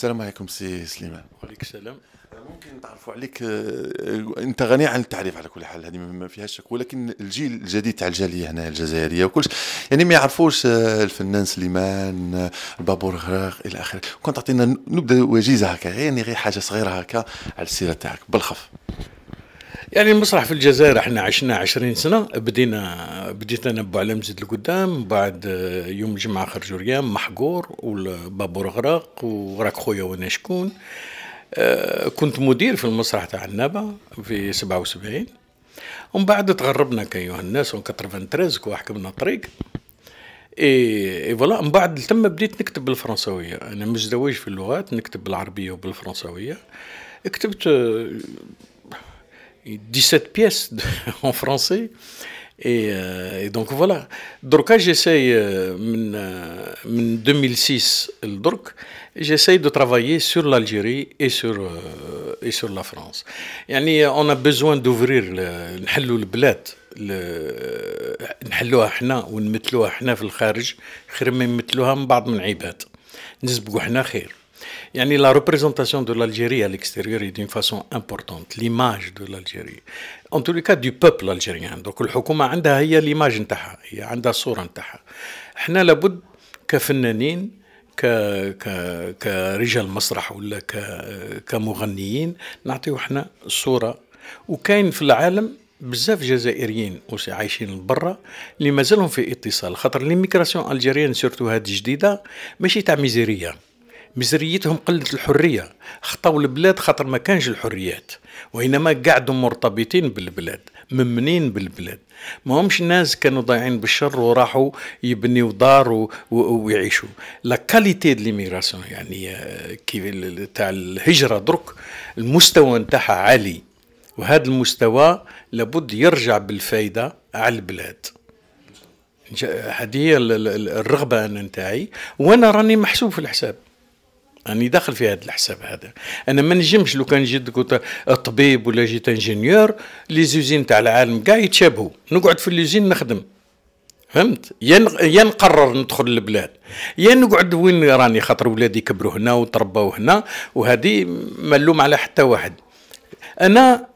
السلام عليكم سي سليمان. وعليك السلام. ممكن نتعرفوا عليك آه، أنت غني عن التعريف على كل حال هذه ما فيهاش شك ولكن الجيل الجديد تاع الجالية هنا الجزائرية وكل يعني ما يعرفوش آه، الفنان سليمان آه، البابور غراق إلى آخره. كنت تعطينا نبدأ وجيزة هكا يعني غير حاجة صغيرة هكا على السيرة تاعك بالخف. يعني المسرح في الجزائر إحنا عشنا 20 سنة بدينا بديت أنا بوعلام زيد القدام بعد يوم الجمعة خرجوا ريام محقور والبابور غراق وراك خويا وأنا شكون. آه، كنت مدير في المسرح تاع النابا في 77 ومن بعد تغربنا كايها الناس و 93 كوا حكمنا الطريق إي فوالا من بعد تم بديت نكتب بالفرنساوية. أنا مزدوج في اللغات نكتب بالعربية وبالفرنساوية. كتبت 17 بيس en français Et, euh, et, donc voilà. Donc j'essaye euh, en 2006 donc j'essaye de travailler sur l'Algérie et sur euh, et sur la France. يعني on a besoin d'ouvrir نحلوا البلاد نحلوها احنا ونمثلوها احنا في الخارج خير ما يمثلوها من بعض من عباد نسبقوا احنا خير يعني la représentation de l'Algérie à l'extérieur est d'une façon importante l'image de l'Algérie. En tous les cas du peuple donc الحكومة عندها هي l'image نتاعها هي عندها الصورة نتاعها. إحنا لابد كفنانين ك... ك... كرجال مسرح ولا ك... كمغنيين نعطيو إحنا الصورة. وكاين في العالم بزاف جزائريين عايشين برا اللي مازالهم في اتصال خاطر l'émigration algérienne surtout هذه جديده ماشي تاع ميزيرية. مزريتهم قلة الحرية. خطوا البلاد خاطر ما كانش الحريات. وإنما قعدوا مرتبطين بالبلاد مؤمنين بالبلاد. ما همش ناس كانوا ضايعين بالشر وراحوا يبنيوا دار ويعيشوا. la qualité de l'émigration يعني آه، كيف تاع الهجرة درك المستوى نتاعها عالي. وهذا المستوى لابد يرجع بالفايدة على البلاد. هذه هي الرغبة نتاعي. وأنا راني محسوب في الحساب. راني داخل في هذا الحساب هذا. أنا ما نجمش لو كان جيت طبيب ولا جيت ingénieur les usines تاع العالم كاع يتشابهوا. نقعد في l'usine نخدم. فهمت؟ يا نقرر ندخل البلاد يا نقعد وين راني خاطر ولادي كبروا هنا وتربوا هنا وهذه ملوم على حتى واحد. أنا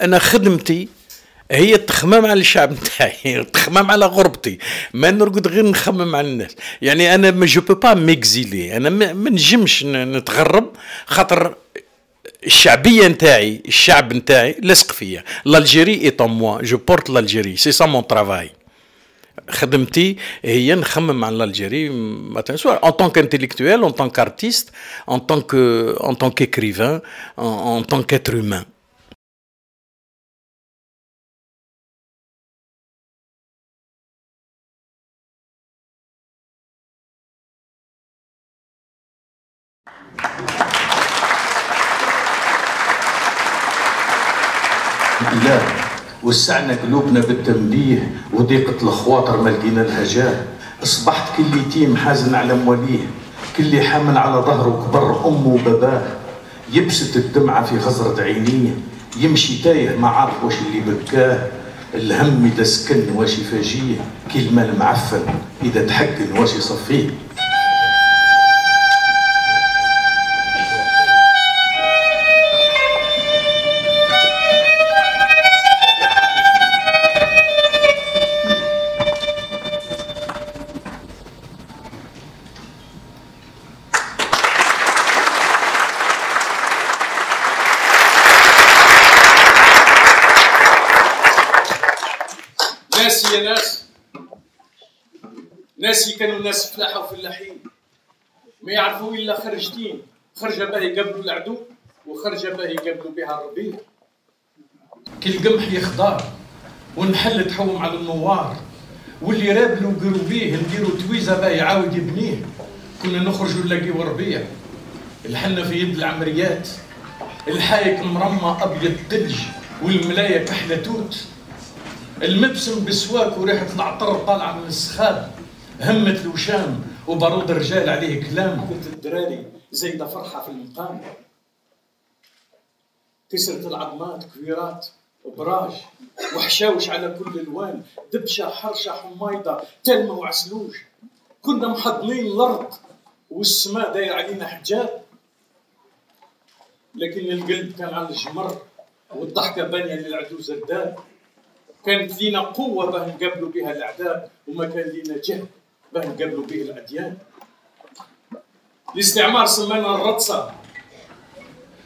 أنا خدمتي هي التخمام على الشعب نتاعي التخمام على غربتي. ما نرقد غير نخمم على الناس. يعني أنا moi je peux pas m'exiler أنا ما نجمش نتغرب. خاطر الشعبية نتاعي الشعب نتاعي لصق فيا. l'Algérie est en moi je porte l'Algérie c'est ça mon travail خدمتي هي نخمم على l'Algérie soit en tant qu'intellectuel en tant qu'artiste en tant que en tant qu'écrivain en tant qu'être humain وسعنا قلوبنا بالتنبيه وضيقة الخواطر ما لقينا لها جاه أصبحت كل يتيم حازن على مواليه كل حامل على ظهره كبر أمه وباباه. يبسط الدمعة في غزرة عينيه يمشي تايه ما عارف واش اللي بكاه. الهم إذا سكن واش يفاجيه كلمة المعفن إذا تحقن واش يصفيه. ناس كانوا ناس فلاحة وفلاحين. ما يعرفوا إلا خرجتين. خرجه باهي يقبلوا العدو وخرجه باهي يقبلوا بها الربيع. كي القمح يخضر والنحل تحوم على النوار. واللي رابلو قروا بيه نديرو تويزة باهي يعاود يبنيه. كنا نخرجوا نلاقيو ربيع الحنه في يد العمريات. الحايك مرمى أبيض ثلج والملاية كحلة توت. المبسم بسواك وريحة العطر طالعة من السخاب. همة الوشام وبارود الرجال عليه كلام. قلت الدراري زايدة فرحة في المقام. كسرت العظمات كبيرات وبراج وحشاوش على كل الوان. دبشة حرشة حميضه تلمة وعسلوش. كنا محضنين الأرض والسماء داير علينا حجاب. لكن القلب كان على الجمر والضحكة بانية للعدو زردان كانت لينا قوة باه نقابلوا بها الأعداء وما كان لينا جهد. باه نقابلوا به الأديان. الاستعمار سمانا الرطسة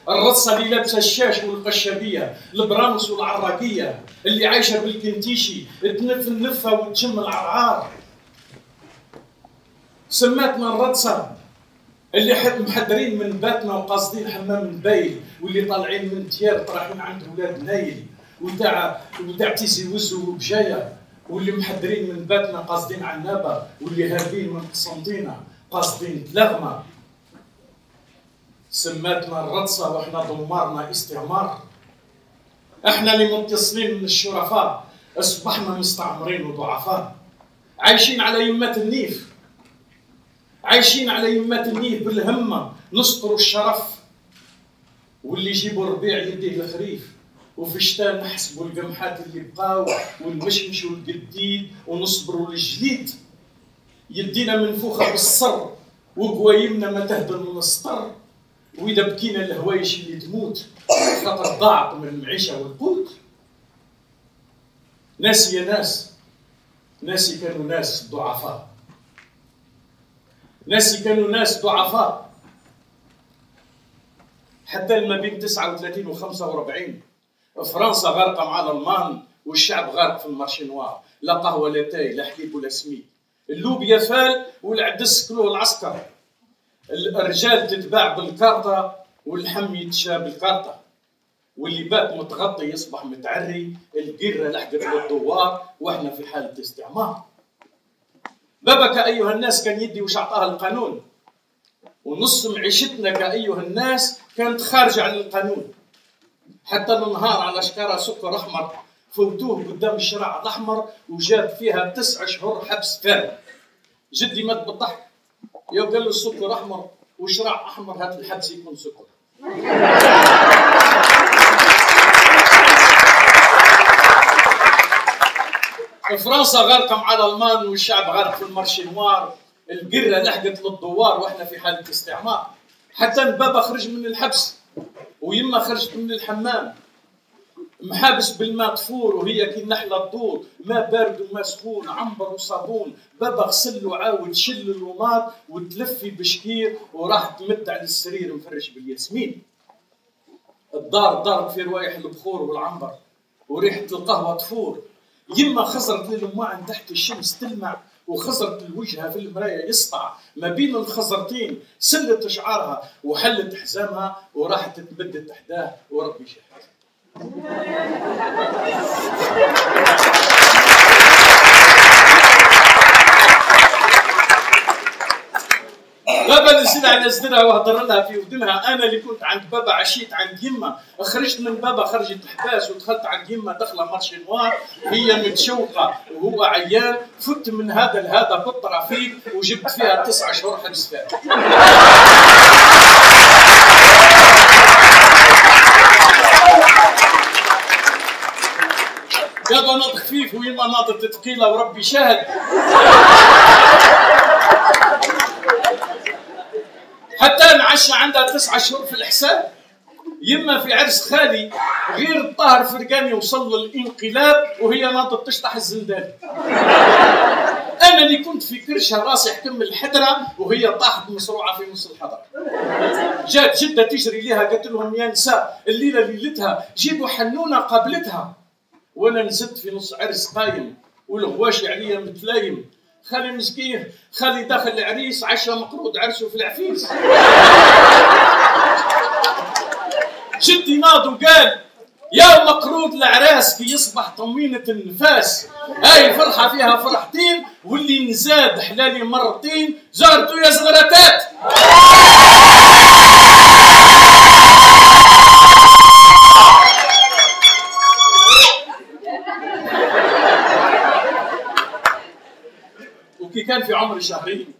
الرصة اللي لابسة الشاش والقشابية البرامس والعراقية اللي عايشة بالكنتيشي تنف النفة وتشم العرعار. سماتنا الرطسة اللي حد محضرين من باتنا وقاصدين حمام البايل واللي طالعين من تيار رايحين عند ولاد نايل وتاع وتاع تيسي وزو وبجاية. واللي محضرين من باتنا قاصدين عنابه واللي هاربين من قسنطينة قاصدين تلغمه سماتنا الرطسه وإحنا دمارنا استعمار. إحنا اللي متصلين من الشرفاء أصبحنا مستعمرين وضعفاء. عايشين على يمات النيف. عايشين على يمات النيف بالهمة. نسطروا الشرف. واللي يجيبوا الربيع يديه الخريف. وفي الشتاء نحسبوا القمحات اللي بقاو والمشمش والقديد ونصبروا للجليد يدينا منفوخه بالصر وقوايمنا ما تهدر من السطر. وإذا بكينا الهوايش اللي تموت خاطر ضاعت من المعيشة والقوت. ناس يا ناس ناسي كانوا ناس ضعفاء. ناسي كانوا ناس ضعفاء. حتى ما بين 39 و 45 فرنسا غارقه مع الألمان والشعب غارق في ال marché noir. لا قهوة لا تاي لا حليب ولا سميد اللوبيا فال والعدس كلوه العسكر الرجال تتباع بالكارطة واللحم يتشرى بالكارطة. واللي بات متغطي يصبح متعري القرة لحقت للدوار وإحنا في حالة استعمار. بابا كأيها الناس كان يدي وش أعطاها القانون. ونص معيشتنا كأيها الناس كانت خارجة عن القانون. حتى النهار على شكارة سكر أحمر فوتوه قدام الشراع الأحمر وجاب فيها تسعة شهور حبس فارغ جدي مات بالضحك. يا قال له السكر أحمر وشراع أحمر هات الحبس يكون سكر. فرنسا غارقة مع الألمان والشعب غارق في المارشي نوار القرة لحقت للدوار وإحنا في حالة استعمار. حتى بابا خرج من الحبس. ويما خرجت من الحمام. محابس بالماء طفور وهي كي النحله تدور ماء بارد وماء سخون عنبر وصابون. بابا غسل وعاود شل الوماط وتلفي بشكير وراح تمد على السرير مفرش بالياسمين. الدار ضارب في روايح البخور والعنبر وريحة القهوة تفور يما خزرت للماعن تحت الشمس تلمع. وخزرت الوجهة في المراية يسطع ما بين الخزرتين سلت شعارها وحلت حزامها وراحت تمدد تحتاه وربي شهد. بابا نزل على صدرها وهضر لها في ودنها. أنا اللي كنت عند بابا عشيت عند يما. خرجت من بابا خرجت حباس ودخلت عند يما دخلة مارشي نوار. هي متشوقه وهو عيان. فت من هذا لهذا بالطرافيق وجبت فيها تسعة شهور حبس بابا ناض خفيف ويما ناضت ثقيله وربي شاهد. حتى نعشى عندها تسعة شهور في الحساب يما في عرس خالي غير الطاهر فرقاني وصل للانقلاب وهي ناضت تشطح الزندان. أنا اللي كنت في كرشها راسي حكم الحدرة وهي طاحت مصروعة في نص الحضر جات جدة تجري لها قالت لهم يا نساء الليلة ليلتها جيبوا حنونة قابلتها. وأنا نزلت في نص عرس قايم والغواشي عليا متلايم. خالي مسكين خالي داخل العريس عشا مقروض عرسه في العفيس. جدي ناض وقال يا مقروض العراس كي يصبح طمينة النفاس. هاي فرحة فيها فرحتين واللي نزاد حلالي مرتين زارتو يا زغرتات. في عمري شهرين.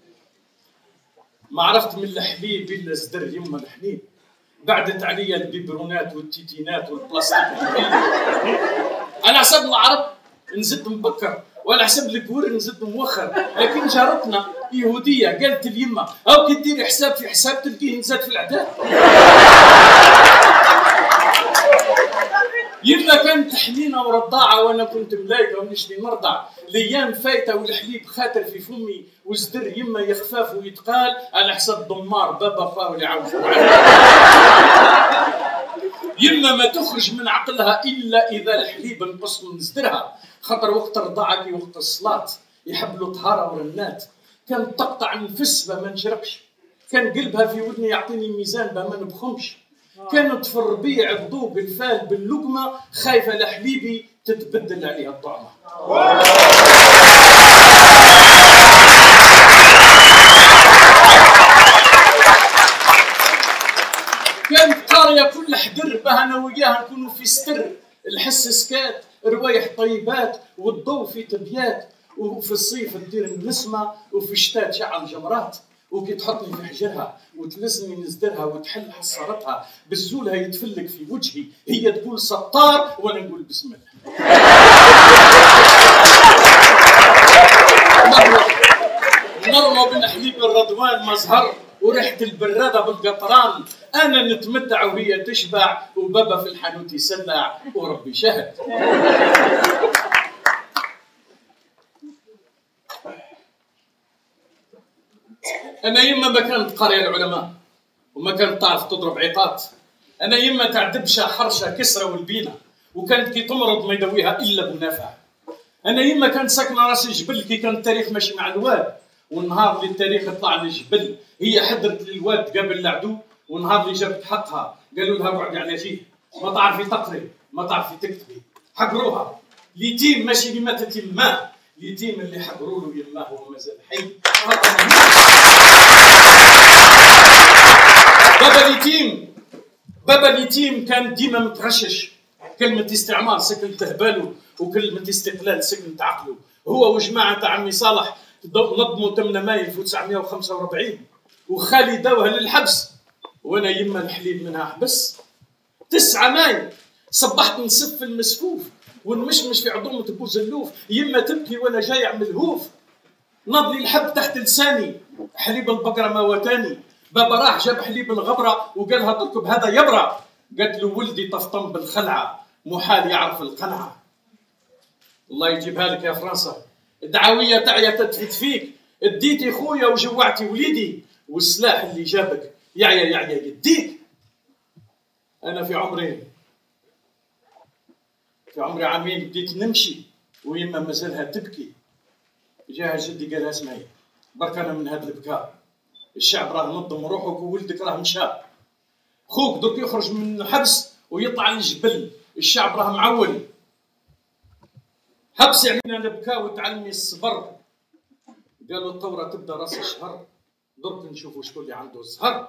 ما عرفت من الحليب إلا زدر يما الحليب. بعدت علي البيبرونات والتيتينات والبلاستيك أنا حسب العرب نزلت مبكر ولا حسب الكور نزيد موخر لكن جارتنا يهودية قالت اليمة أو كي حساب في حساب تلقيه نزاد في العداد يما كانت حنينة ورضاعة وأنا كنت ملايكة ونشري مرضع الأيام فايتة والحليب خاتر في فمي وزدر يما يخفاف ويتقال على حساب ضمار بابا فاو اللي عاوز يما ما تخرج من عقلها إلا إذا الحليب نقص من زدرها. خاطر وقت الرضاعة كي وقت الصلاة يحبلوا طهارة ورنات كان تقطع نفس ما نشربش. كان قلبها في ودني يعطيني ميزان ما نبخمش. كانت في الربيع تذوق الفال باللقمة خايفة لحليبي تتبدل عليها الطعمة. كانت قارية كل حدر بها أنا وياها نكونوا في ستر. الحس سكات روايح طيبات والضوء في تبيات. وفي الصيف تدير النسمة وفي الشتاء تشعل جمرات. وكي تحطني في حجرها وتلسني نزدرها وتحل حصارتها بالزولها يتفلك في وجهي. هي تقول سطار وأنا نقول بسم الله. نروى بن حليب الرضوان مزهر وريحة البرادة بالقطران. أنا نتمتع وهي تشبع وبابا في الحانوت يسلع وربي شهد. أنا يما ما كانت قاريه العلماء وما كانت تعرف تضرب عطات أنا يما تاع دبشة حرشة كسرة والبينة وكانت كي تمرض ما يدويها إلا بنافع أنا يما كانت ساكنة راس الجبل كي كان التاريخ ماشي مع الواد والنهار اللي التاريخ طلع للجبل هي حضرت للواد قبل العدو والنهار اللي جابت حقها قالوا لها وعدي على فيه. ما تعرفي تقري ما تعرفي تكتبي. حقروها. ليتيم ماشي اللي ماتت يماه اليتيم اللي حضروا له يماه وهو مازال حي. بابا اليتيم بابا اليتيم كان ديما متغشش. كلمة استعمار سكنت هباله وكلمة استقلال سكنت عقله هو وجماعة عمي صالح نظموا 8 ماي 1945 وخالي داوها للحبس وأنا يما الحليب منها حبس. 9 ماي صبحت نسف المسفوف. ونمشمش في عظومة بوز اللوف يما تبكي وأنا جاي من الهوف. نضلي الحب تحت لساني. حليب البقرة ما وتاني. بابا راح جاب حليب الغبرة وقالها تركب هذا يبرى قالت له ولدي طفطم بالخلعة. محال يعرف القنعة الله يجيبها لك يا فرنسا. الدعوية تعيا تدفت فيك. اديتي خويا وجوعتي وليدي. والسلاح اللي جابك يعيا يعيا يديك. أنا في عمري في عمري عامين بديت نمشي ويما مازالها تبكي. جاها جدي قالها اسمعي برك أنا من هذا البكاء. الشعب راه نظم روحك وولدك راه مشى خوك درك يخرج من الحبس ويطلع للجبل. الشعب راه معول. حبس يعني أنا بكاء وتعلمي الصبر. قالوا الثورة تبدأ رأس الشهر. درك نشوفوا شكون اللي عنده الزهر.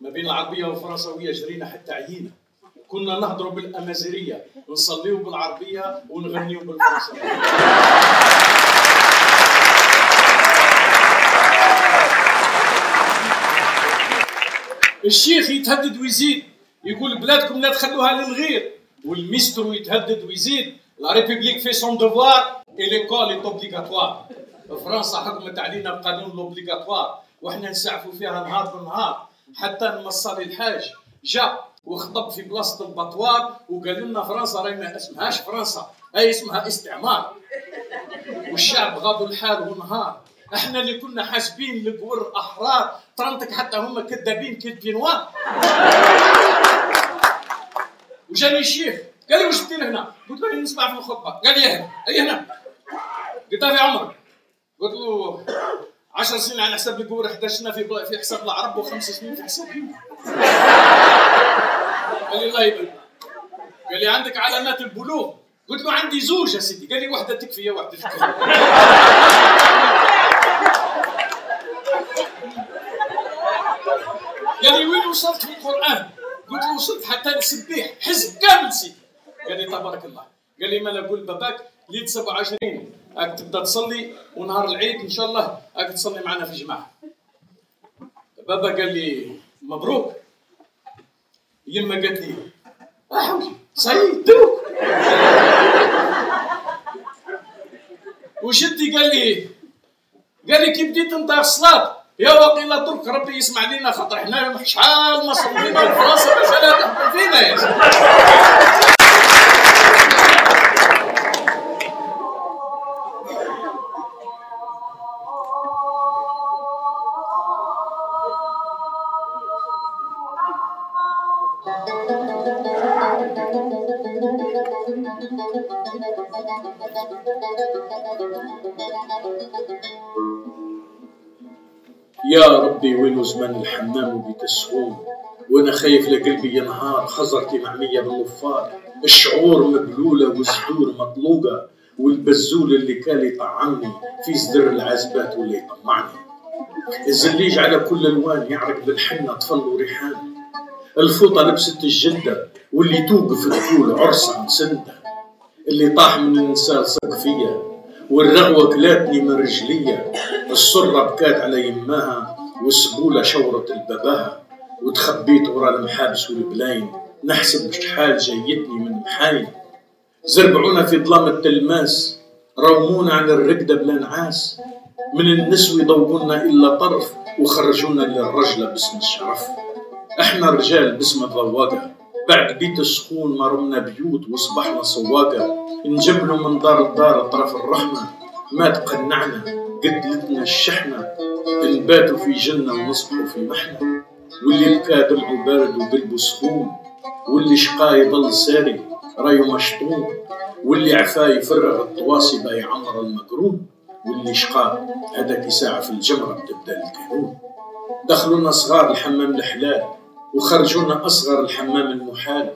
ما بين العربية والفرنسوية جرينا حتى عيينا كنا نهضروا بالأمازيغية ونصليو بالعربية ونغنيو بالفرنسوية. الشيخ يتهدد ويزيد يقول بلادكم لا تخلوها للغير والميسترو يتهدد ويزيد. La République fait son devoir et l'école est obligatoire فرنسا حكمت علينا بقانون l'obligatoire وإحنا نسعفوا فيها نهار بالنهار حتى المصالي الحاج جا وخطب في بلاصة البطوار وقال لنا فرنسا راهي ما اسمهاش فرنسا اي اسمها استعمار. والشعب غاضوا الحال ونهار إحنا اللي كنا حاسبين القور احرار طرنتك حتى هم كذابين كذبينوا وجاني الشيخ قال لي واش هنا قلت له نسمع في الخطبة. قال لي هنا اي هنا. قلت له في عمرك قلت له 10 سنين على حساب القور 11 سنة في في حساب العرب وخمس سنين في حساب قال لي الله يبارك. قال لي عندك علامات البلوغ. قلت له عندي زوج يا سيدي. قال لي واحدة تكفي واحدة تكفي. قال لي وين وصلت في القرآن؟ قلت له وصلت حتى السبيح. حزب كامل سيدي. قال لي تبارك الله. قال لي ما نقول باباك ليله 27 راك تبدا تصلي ونهار العيد إن شاء الله راك تصلي معنا في جماعة. بابا قال لي مبروك. يما قالت لي احوجي سعيد دوك. وشدي قال لي قال لي كي بديت نطيح الصلاة يا وقيلا درك ربي يسمع لينا خاطر حنا شحال ما صلينا في تحكم فينا يا يا ربي وين زمان الحمام وبيت السهوم وأنا خايف لقلبي ينهار خزرتي معمية بالوفار الشعور مبلولة والصدور مطلوقة والبزول اللي كان يطعمني في صدر العزبات واللي يطمعني الزليج على كل ألوان يعرق بالحنة طفل وريحان الفوطة لبست الجدة واللي توقف تقول عرسا سندة. اللي طاح من النساء صق فيا والرغوة كلاتني من رجلية السرة بكات على يماها والسبولة شورت الباباها وتخبيت ورا المحابس والبلاين نحسب شحال جايتني من محاين. زربعونا في ظلام التلماس رومونا على الرقدة بلا نعاس. من النسو يضوقونا إلا طرف وخرجونا للرجلة باسم الشرف. إحنا رجال باسم الضواقة بعد بيت السخون ما رمنا بيوت وصبحنا سواقة. نجملوا من دار لدار طرف الرحمة ما تقنعنا قدلتنا الشحنة. نباتوا في جنة ونصبحوا في محنة. واللي بكى دمعه بارد وقلبه سخون. واللي شقاه يضل ساري رايو مشطون. واللي عفاه يفرغ الطواسي با يعمر المقرون واللي شقاه هذاك ساعة في الجمرة بتبدأ الكانون دخلونا صغار الحمام الحلال. وخرجونا أصغر الحمام المحال.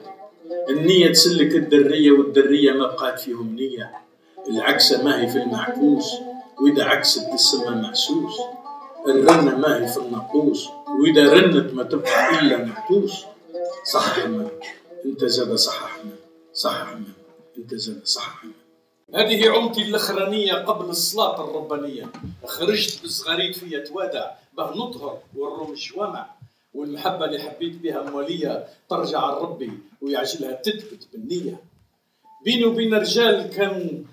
النية تسلك الدرية والدرية ما بقات فيهم نية. العكسة ما هي في المعكوس وإذا عكست تسمى معسوس. الرنة ما هي في النقوس وإذا رنت ما تبقى إلا نقوس صح حمام أنت زاد صح حمام. صح حمام أنت زاد صح حمام. هذه عمتي الأخرانية قبل الصلاة الربانية. خرجت بالصغاريت فيا توادع به نطهر والروم الجوامع والمحبة اللي حبيت بها موالية ترجع لربي ويعجلها تثبت بالنية. بيني وبين الرجال كان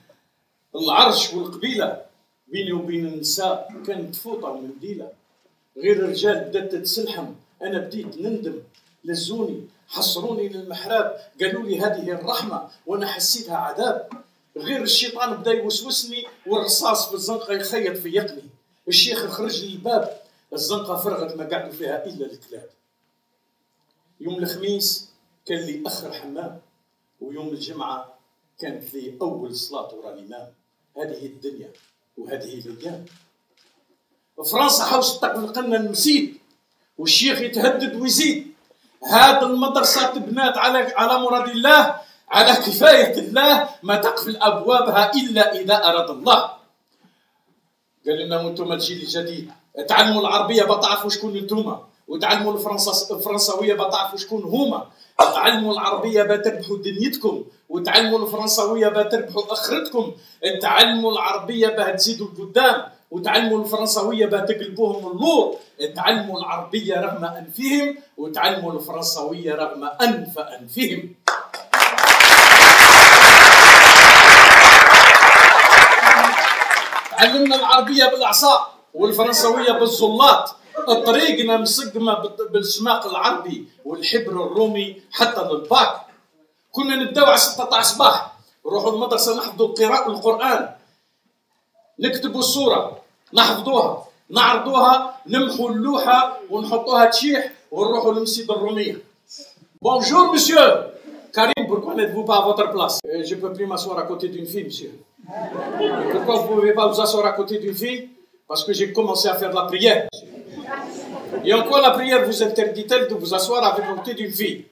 العرش والقبيلة. بيني وبين النساء كانت فوطة ومنديلة غير الرجال بدأت تتسلحم أنا بديت نندم. لزوني حصروني للمحراب. قالوا لي هذه الرحمة وأنا حسيتها عذاب. غير الشيطان بدا يوسوسني والرصاص في الزنقة يخيط في يقني. الشيخ خرج لي الباب. الزنقة فرغت ما قعدوا فيها إلا الكلاب. يوم الخميس كان لي أخر حمام ويوم الجمعة كانت لي أول صلاة ورا الإمام. هذه الدنيا وهذه الأيام. فرنسا حوست تقلق لنا المسيد والشيخ يتهدد ويزيد. هذه المدرسة تبنات على على مراد الله على كفاية الله ما تقفل أبوابها إلا إذا أراد الله. قال لنا وأنتم الجيل الجديد. تعلموا العربية بتعرفوا شكون انتوما وتعلموا الفرنسا الفرنساوية بتعرفوا شكون هما. تعلموا العربية بتربحوا دنيتكم. وتعلموا الفرنساوية بتربحوا أخرتكم. تعلموا العربية بتزيدوا لقدام وتعلموا الفرنساوية بتقلبوهم اللور تعلموا العربية رغم أنفهم. وتعلموا الفرنساوية رغم أنف أنفهم. تعلمنا العربية بالأعصاب. والفرنسوية بالزلاط. طريقنا مسقمة بالسماق العربي والحبر الرومي حتى للباك كنا نبداو على 16 صباح. نروحوا المدرسة نحفظوا القراءة القرآن. نكتبوا الصورة نحفظوها. نعرضوها. نمحوا اللوحة ونحطوها تشيح ونروحوا للمسيد الرومية بونجور مسيو Karim, pourquoi n'êtes-vous pas à votre place? Euh, Je ne peux plus m'asseoir à côté d'une fille, monsieur. pourquoi vous ne pouvez pas Parce que j'ai commencé à faire de la prière. Et en quoi la prière vous interdit-elle de vous asseoir à côté d'une fille?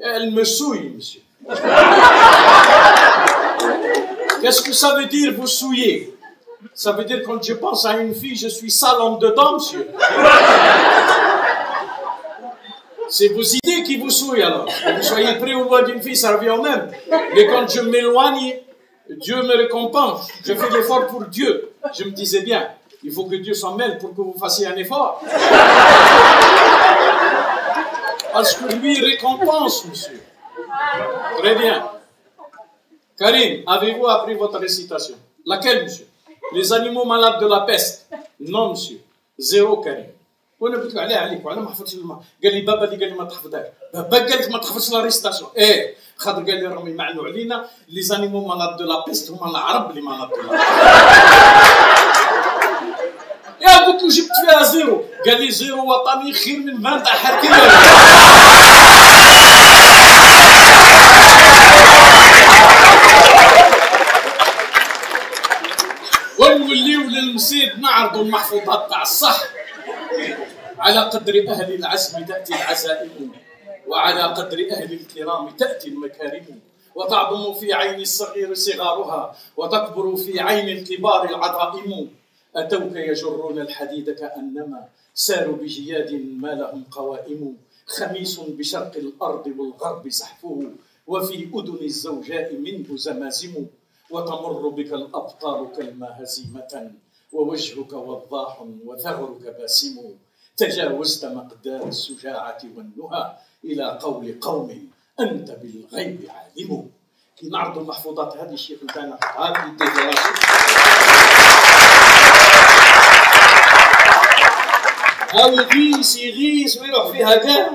Elle me souille, monsieur. Qu'est-ce que ça veut dire vous souiller? Ça veut dire quand je pense à une fille, je suis sale en dedans, monsieur. C'est vos idées qui vous souillent alors. Que vous soyez près ou loin d'une fille, ça revient au même. Mais quand je m'éloigne, Dieu me récompense. Je fais l'effort pour Dieu. Je me disais bien, il faut que Dieu s'en mêle pour que vous fassiez un effort. Parce que lui récompense, monsieur. Très bien. Karim, avez-vous appris votre récitation Laquelle, monsieur Les animaux malades de la peste Non, monsieur. Zéro, Karim. وانا قلت له عليه عليك وعلى ما حفظتش الماء قال لي بابا اللي قال لي ما تحفظهاش بابا قال لك ما تحفظش لا ريستاسيون ايه خاطر قال لي راهم يمعنوا علينا لي زانيمو مالاد دو لا بيست هما العرب اللي مالاد دو قلت له جبت فيها zéro. قال لي zéro وطني خير من 20 تاع حركيه ونوليو للمسيد نعرضوا المحفوظات تاع الصح. على قدر أهل العزم تأتي العزائم وعلى قدر أهل الكرام تأتي المكارم. وتعظم في عين الصغير صغارها وتكبر في عين الكبار العظائم. أتوك يجرون الحديد كأنما ساروا بجياد ما لهم قوائم خميس بشرق الأرض والغرب زحفه وفي أذن الزوجاء منه زمازم وتمر بك الأبطال كالما هزيمة ووجهك وضاح وثغرك باسم. تجاوزت مقدار السجاعة والنهى إلى قول قوم أنت بالغيب عالم. كي نعرض المحفوظات هذه الشيخ نتاعنا هذه هاو يغيس يغيس ويروح فيها كاع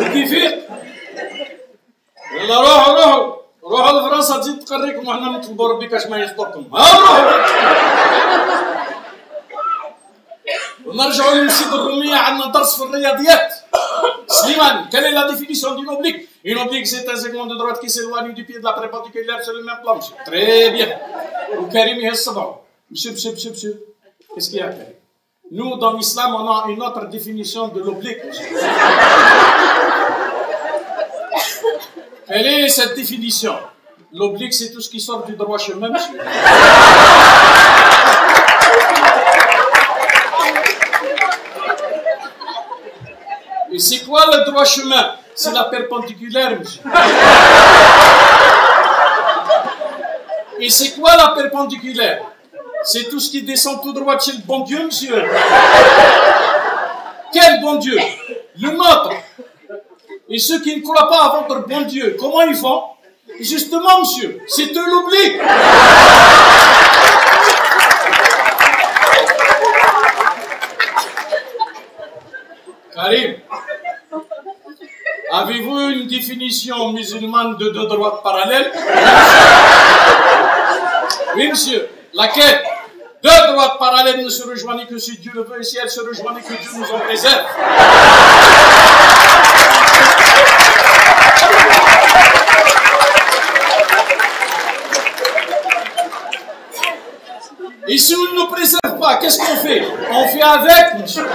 وكيفيق يلا روحوا روحوا روحوا لفرنسا تزيد تقريكم وحنا نطلبوا ربي كاش ما يخطبكم ها روحوا ونرجعوا للمسجد الرومية عندنا درس في الرياضيات سليمان est la définition d'une oblique Une oblique, c'est un segment de droite qui s'éloigne du pied de la perpendiculaire sur le même plan, monsieur. Très bien. Ou Karim et Monsieur, monsieur, monsieur, monsieur. Qu'est-ce qu'il y a, Karim Nous, dans l'islam, on a une autre définition de l'oblique. Quelle est cette définition? L'oblique, c'est tout ce qui sort du droit chemin, monsieur. Et c'est quoi le droit chemin? C'est la perpendiculaire, monsieur. Et c'est quoi la perpendiculaire? C'est tout ce qui descend tout droit chez le bon Dieu, monsieur. Quel bon Dieu? Le nôtre. Et ceux qui ne croient pas à votre bon Dieu, comment ils font? Justement, monsieur, c'est eux l'oubli. Karim, avez-vous une définition musulmane de deux droites parallèles? Oui, monsieur. Laquelle? Deux droites parallèles ne se rejoignent que si Dieu le veut et si elles se rejoignent que Dieu nous en préserve. Et si on ne nous préserve pas, qu'est-ce qu'on fait On fait avec, monsieur.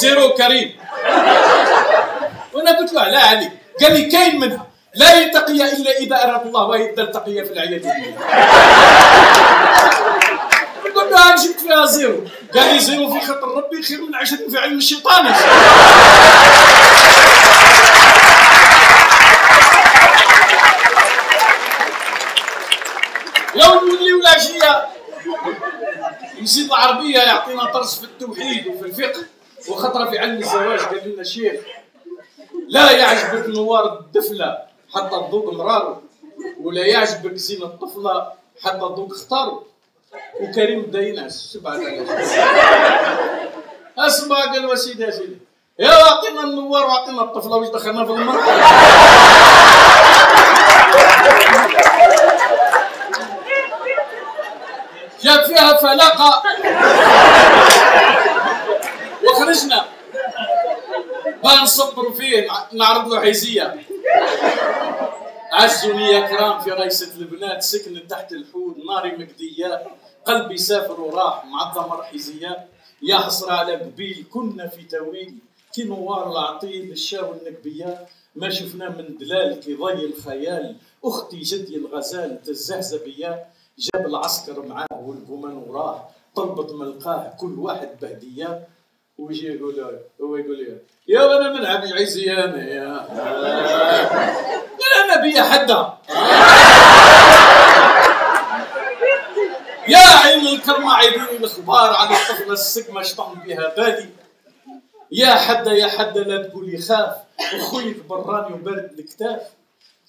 زيرو كريم وانا قلت له لا عليك قال لي كاين منها لا يلتقي إلا إذا أراد الله ويبدا التقيه في العياذ بالله قلت له جبت فيها zéro قال لي zéro في خطر ربي خير من عشرين في علم الشيطان. لو نولي ولا جيه نزيد العربية يعطينا درس في التوحيد وفي الفقه وخطرة في علم الزواج. قال لنا شيخ لا يعجبك نوار الدفلة. حتى تذوق مرارو. ولا يعجبك زين الطفلة حتى تذوق اختارو. وكريم بدا ينعس سبعة أسمع قال وسيدي يا سيدي. يا اعطينا النوار واعطينا الطفلة واش دخلنا في المرأة جاب فيها فلاقة. وخرجنا. ها نصبروا فيه نعرض له حيزية. عزوني يا كرام في رئيسة البنات سكن تحت الحوض ناري مكدية قلبي سافر وراح معظم رحيزية يا حسرة على قبيل كنا في تويل كي نوار العطيل الشاو النكبية ما شفنا من دلال كي ضي الخيال أختي جدي الغزال تزهزبية. جاب العسكر معاه والقمان وراه طلبت ملقاه كل واحد بهدية. ويجي يقول؟ هو يقول لي يا أنا من عمي عزيانه يا. أنا بيا حدا يا عين الكرمة عيدين الاخبار على الطفلة السقمة شطن بها بالي يا حدا يا حدا لا تقول يخاف اخويك براني وبارد الكتاف.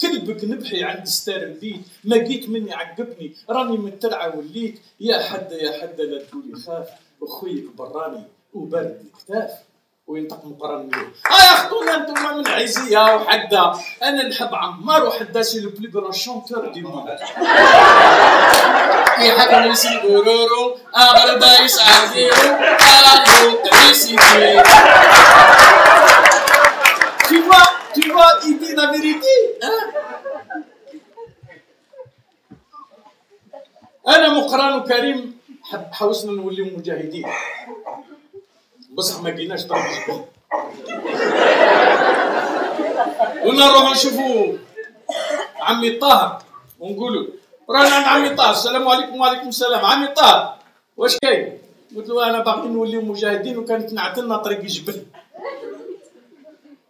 كلبك نبحي عند ستار البيت. ما جيت مني عقبني راني مترعى وليت. يا حدا يا حدا لا تقول يخاف اخويك براني وبارد الكتاف وينطق مقرن ها يا خطونا أنتم من عزية وحدا أنا نحب عمار وحدا سي لو بلي غران شونتور دي موند في حدا نسي غرورو اغردا يسعى ديرو اغرو تريسي Tu vois, tu vois, il dit la vérité. Hein? أنا مقران وكريم حوسنا نوليو مجاهدين. بصح ما لقيناش طريق قلنا نروحوا نشوفوا عمي طاهر ونقولوا رانا عند عمي طاهر السلام عليكم وعليكم السلام. عمي طاهر واش كاين؟ قلت له أنا باغي نوليو مجاهدين وكانت نعتلنا طريق الجبل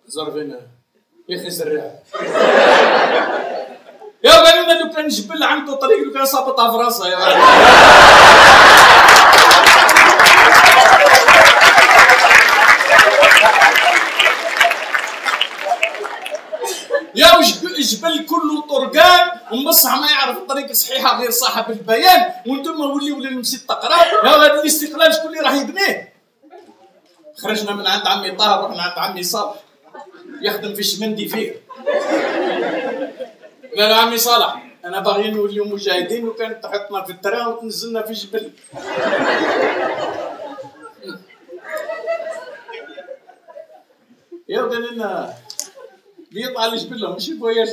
زرفينا يا أخي سراع يا بالنا لو كان جبل عنده طريق لو كان صابطها في راسها يا يا جبل كله طرقان ومصح ما يعرف الطريق الصحيحه غير صاحب البيان. وأنتم وليوا للمسيد تقرا يا هذا الاستقلال شكون اللي راح يبنيه؟ خرجنا من عند عمي طاهر رحنا عند عمي صالح. يخدم في chemin de fer. قال عمي صالح أنا باغي نوليو مجاهدين وكان تحطنا في ال train وتنزلنا في جبل. يا قال لنا بيطلع الجبل ماشي voyage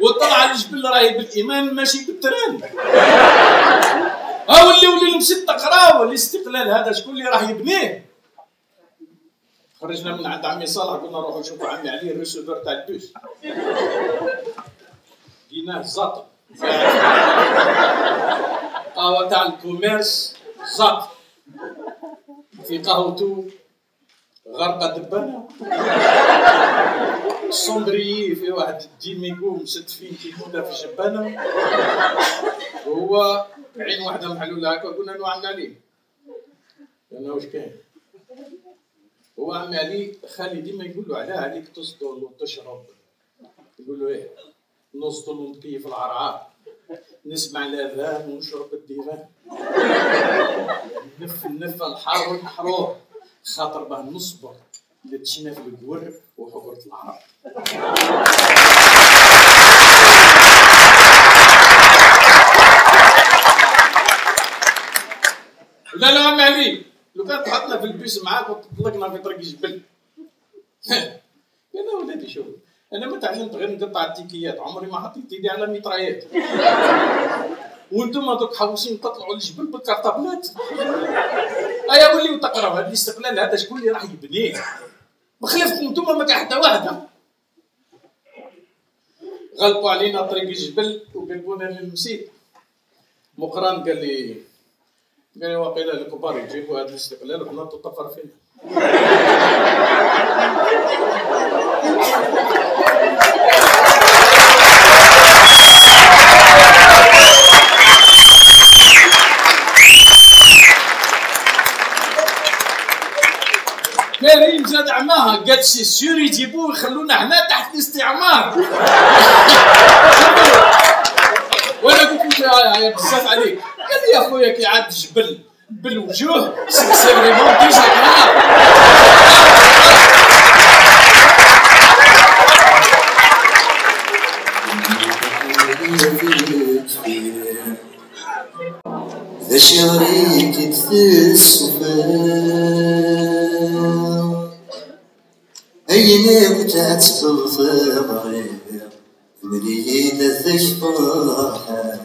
وطلع الجبل راهي بالإيمان ماشي بال train ها واللي ولي المسد قراو الاستقلال هذا شكون اللي راح يبنيه؟ خرجنا من عند عمي صالح قلنا نروحوا نشوفوا عمي علي ال receveur تاع البوس لقيناه زاط. قهوه تاع ال commerce زاط. في قهوته غرقة دبانة الصندريي في واحد الديميكو مسد فيه كيمونا في جبانة. وهو عين واحدة محلولة. هكا قلنا له عم علي. قلنا واش كاين؟ هو عم علي خالي ديما يقول له علاه عليك تصدر وتشرب. يقول له إيه نسطل ونكيف العرعار نسمع الأذان ونشرب الديوان نف النف الحر والحرور خاطر باه نصبر. لتشنا في القور وحفرة العرب لا لا عمي علي لو كان تحطنا في البيس معاك وتطلقنا في طريق الجبل أنا ولادي شوف. أنا ما تعلمت غير نقطع التيكيات. عمري ما حطيت إيدي على ميطريات وأنتم دوك حوسين تطلعوا للجبل بالكرطابلات ايا وليو تقراو هذا الاستقلال هذا شكون اللي راح يبنيه؟ بخلافكم أنتم ما كان حتى واحد غلطوا علينا طريق الجبل وقلبونا للمسيد مقران قال لي قال لي واقيلا الكبار يجيبوا هذا الاستقلال وحنا تطفر فينا. كريم زاد عماها قال c'est sûr يجيبوه يخلونا هنا تحت الاستعمار. وأنا قلت له بزاف عليك. قال لي يا خويا كي عاد جبل بالوجوه c'est vraiment déjà شغريك تفسفا أين بتاعت بالفضغير مريد الذشفاحة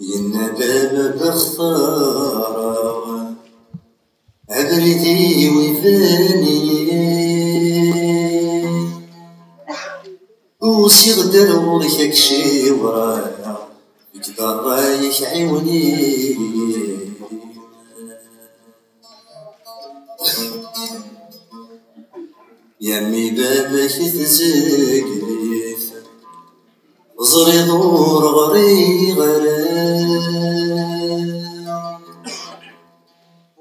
ينبال بخطارة عبرتي وفاني. وسيغ دروك شي ورايا. يقدر رايح عيوني يمي بابك تزقليف زري دور غري غرام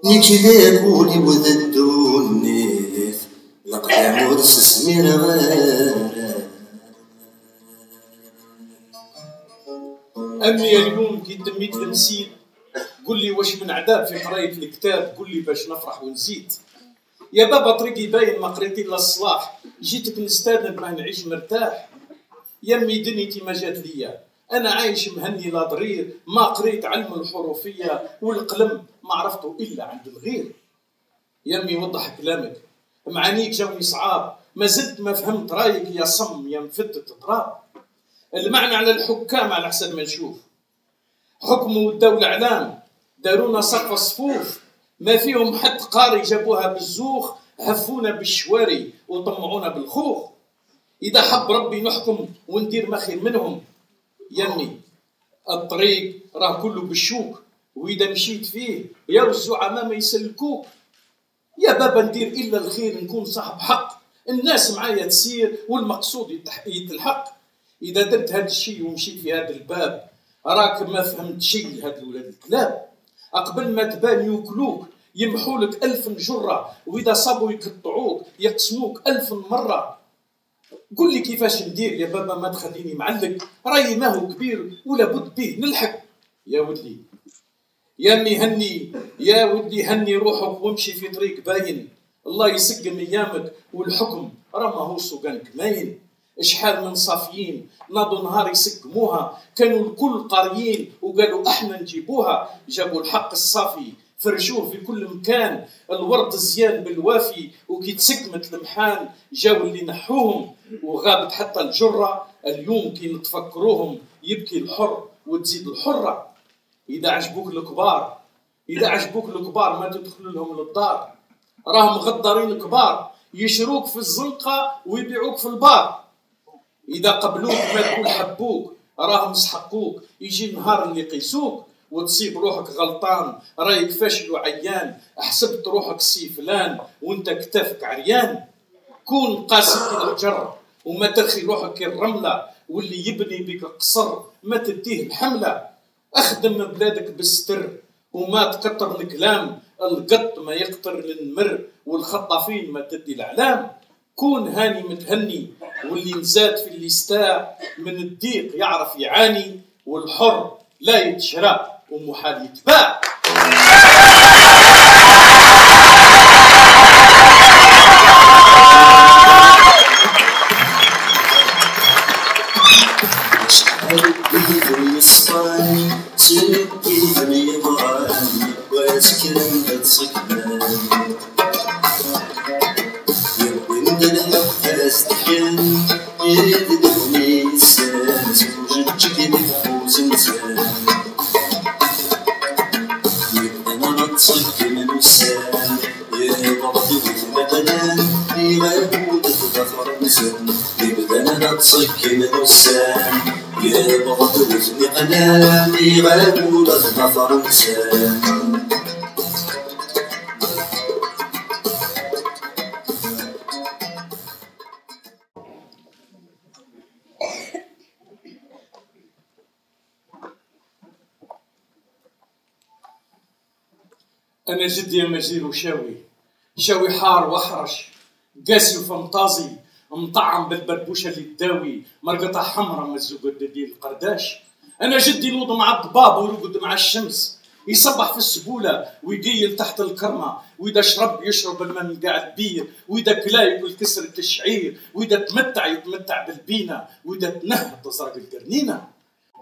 نكذاب ولي وذدوني لقدام ورس سمير غرام أمي اليوم كي تميت نسيت قل لي واش من عذاب في قراية الكتاب. قل لي باش نفرح ونزيد. يا بابا طريقي باين ما قريت إلا الصلاح. جيتك نستاذن ما نعيش مرتاح. يمي دنيتي ما جات ليا. أنا عايش مهني لا ضرير. ما قريت علم الحروفية والقلم ما عرفته إلا عند الغير. يمي وضح كلامك. معانيك جاوني صعاب. ما زلت ما فهمت رأيك. يا صم يا مفتت تراب المعنى على الحكام على حسب ما نشوف. حكموا الدولة إعلام. دارونا سقف الصفوف ما فيهم حد قاري جابوها بالزوخ هفونا بالشواري وطمعونا بالخوخ. إذا حب ربي نحكم وندير ما خير منهم. يمي الطريق راه كله بالشوك. وإذا مشيت فيه يا الزعماء ما يسلكوك. يا بابا ندير إلا الخير نكون صاحب حق. الناس معايا تسير والمقصود يتلحق. إذا درت هذا الشيء ومشيت في هذا الباب راك ما فهمت شيء لهاد الولاد الكلاب. قبل ما تبان يوكلوك يمحوا لك ألف جرة وإذا صابوا يقطعوك يقسموك ألف مرة. قل لي كيفاش ندير يا بابا ما تخليني معلق. رأي ما هو كبير ولا بد به نلحق. يا ولدي يا أمي هني يا ولدي هني روحك وامشي في طريق باين. الله يسقم أيامك والحكم راه ماهوش سوقانك ماين. شحال من صافيين ناضوا نهار يسقموها. كانوا الكل قاريين وقالوا أحنا نجيبوها. جابوا الحق الصافي فرشوه في كل مكان. الورد الزيان بالوافي وكي تسقمت المحان جاو اللي نحوهم. وغابت حتى الجرة اليوم كي نتفكروهم يبكي الحر وتزيد الحرة. إذا عجبوك الكبار إذا عجبوك الكبار ما تدخل لهم للدار. راهم غدارين كبار يشروك في الزنقة ويبيعوك في البار. إذا قبلوك ما تقول حبوك راهم يسحقوك يجي النهار اللي يقيسوك وتصيب روحك غلطان رايك فاشل وعيان حسبت روحك سي فلان وانت كتافك عريان. كون قاسي الحجر وما ترخي روحك الرملة واللي يبني بك قصر ما تديه الحملة. أخدم بلادك بالستر وما تكتر الكلام القط ما يقطر للمر والخطافين ما تدي الإعلام. كون هاني متهني واللي نزاد في الاستاء من الضيق يعرف يعاني والحر لا يتشرى ومحال يتباع. تصكن الوسام يبغض وزن قلامي غابول النظر انسان جدي مجير وشاوي. شاوي حار وحرش قاسي وفمطازي. مطعم بالبربوشة اللي تداوي مرقطة حمراء مزوق ديال القرداش. أنا جدي نوض مع الضباب ويرقد مع الشمس. يصبح في السبولة ويقيل تحت الكرمة. وإذا شرب يشرب الماء من قاع البير. وإذا كلا يقول كسرة الشعير وإذا تمتع يتمتع بالبينة. وإذا تنهد تزرق القرنينة.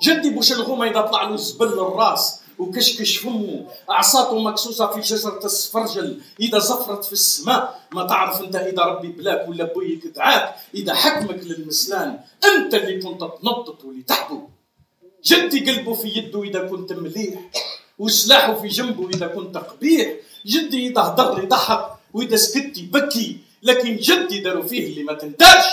جدي بوش الغومة إذا طلع له زبل للراس وكشكش فمه أعصاته مكسوسة في شجره السفرجل إذا زفرت في السماء ما تعرف أنت إذا ربي بلاك ولا بويك دعاك. إذا حكمك للمسلان أنت اللي كنت تنطط واللي تحبه جدي قلبه في يده إذا كنت مليح. وسلاحه في جنبه إذا كنت قبيح. جدي إذا هضر يضحك وإذا سكت يبكي لكن جدي داروا فيه اللي ما تنداش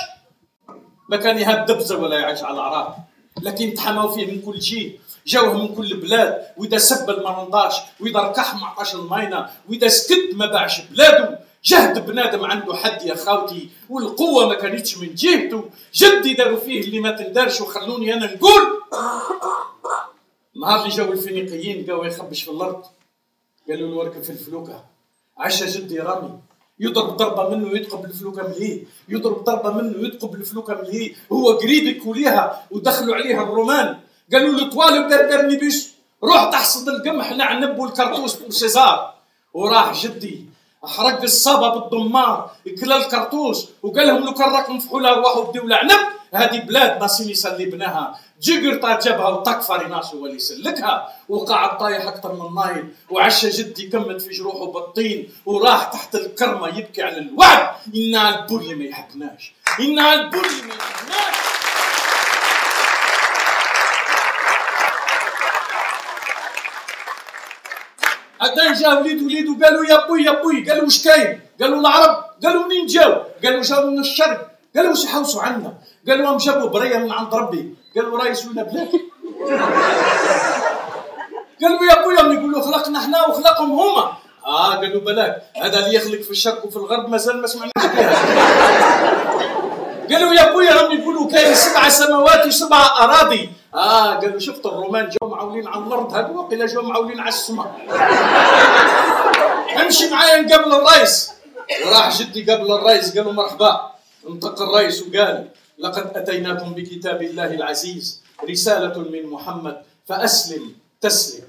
ما كان يهاب دبزه ولا يعيش على العراق لكن تحموا فيه من كل شيء. جاوه من كل بلاد وإذا سب ما رضاش وإذا ركح ما عطاش الماينة وإذا سكت ما باعش بلاده جهد بنادم عنده حد يا خاوتي والقوة ما كانتش من جهته. جدي داروا فيه اللي ما تندارش وخلوني أنا نقول نهار اللي جاوا الفينيقيين قالوا يخبش في الأرض قالوا له اركب في الفلوكة. عشا جدي رامي. يضرب ضربة منه يدقب الفلوكه مليه يضرب ضربة منه يدقب الفلوكه مليه هو قريب يكوليها ودخلوا عليها الرومان. قالوا له طوال وبربرني بيش روح تحصد القمح نعنب والكرتوس بوسيزار وراح جدي حرق الصبا بالضمار كلا الكرتوس وقال لهم لو كان راكم فحولة روحوا بديو العنب هذه بلاد ناسين اللي بناها. جيجر جابها وطق ناس هو اللي يسلكها. وقعد طايح أكثر من نايل. وعشى جدي كمت في جروحه بالطين. وراح تحت الكرمة يبكي على الوعد. ان البولي ما يحكناش ان البولي ما يحكناش عدان جا وليد وليد وقالوا يا بوي يا بوي قالوا وش كاين قالوا العرب قالوا منين جاو قالوا جاو من الشرق قالوا وش يحوسوا عنا قالوا هم جابوا بريه من عند ربي قالوا رايس وين بلاك قالوا يا بويا يقولوا خلقنا إحنا وخلقهم هما آه قالوا بلاك هذا اللي يخلق في الشرق وفي الغرب مازال ما سمعناش قالوا يا بويا راهم يقولوا كاين سبع سماوات وسبع اراضي آه قالوا شفت الرومان جاوا معولين على الأرض هذو وقيلا جاوا معولين على السماء. امشي معايا نقابل الرئيس. وراح جدي قبل الرئيس قالوا مرحبا. انطق الرئيس وقال لقد أتيناكم بكتاب الله العزيز رسالة من محمد فأسلم تسلم.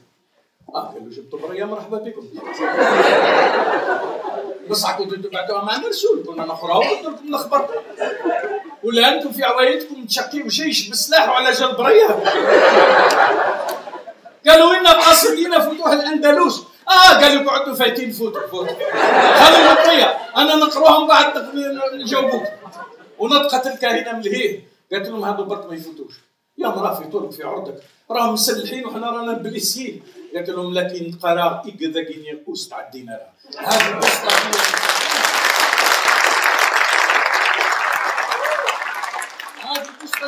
آه قالوا جبتوا بريا مرحبا بكم. بس كنتوا تبعتوها معنا رسول كنا نقراها وقلت لكم نخبركم ولا أنتم في عوايدكم تشكيوا جيش بالسلاح وعلى جال بريا قالوا إنا قاصدين فتوح الأندلس. آه قالوا قعدوا فايتين فوتوا فوتوا خلوا الطية أنا نقراهم بعد نجاوبوك ونطقت الكاهنه من الهيه قالت لهم هذا برك ما يفوتوش. يا مراه في طرق في عرضك. راهم مسلحين وحنا رانا بليسيين. قالت لهم لكن قرا إقذاقين يقوس تعدينا هذه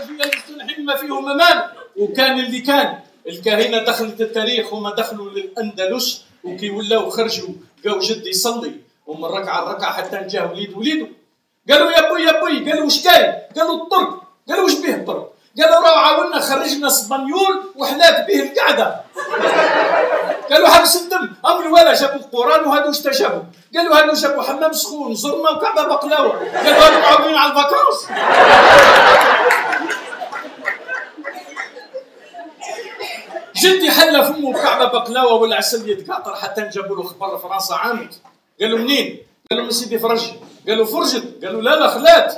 القصة هذه الاستراتيجيه ما فيهم مال وكان اللي كان. الكاهنة دخلت التاريخ هما دخلوا للأندلس وكي ولاو خرجوا لقاو جد يصلي. ومن ركعة لركعة حتى جاء وليد وليده. قالوا يا بوي يا بوي قالوا وش كاين؟ قالوا الطرق. قالوا وش به الطرق؟ قالوا راه عاونا خرجنا اسبانيول وحلاك به القعدة. قالوا حبس الدم ام الولا جابوا القرآن وهذو استجابوا قالوا هذو جابوا حمام سخون؟ زرنا وكعبه بقلاوة. قالوا هذو معاودين على الفاكونس جدي حل فمه بكعبه بقلاوة ولا عسل يتقاطر حتى جابوا له خبر فرنسا عامت. قالوا منين؟ قالوا من سيدي فرج. قالوا فرجت. قالوا لا لا خلات.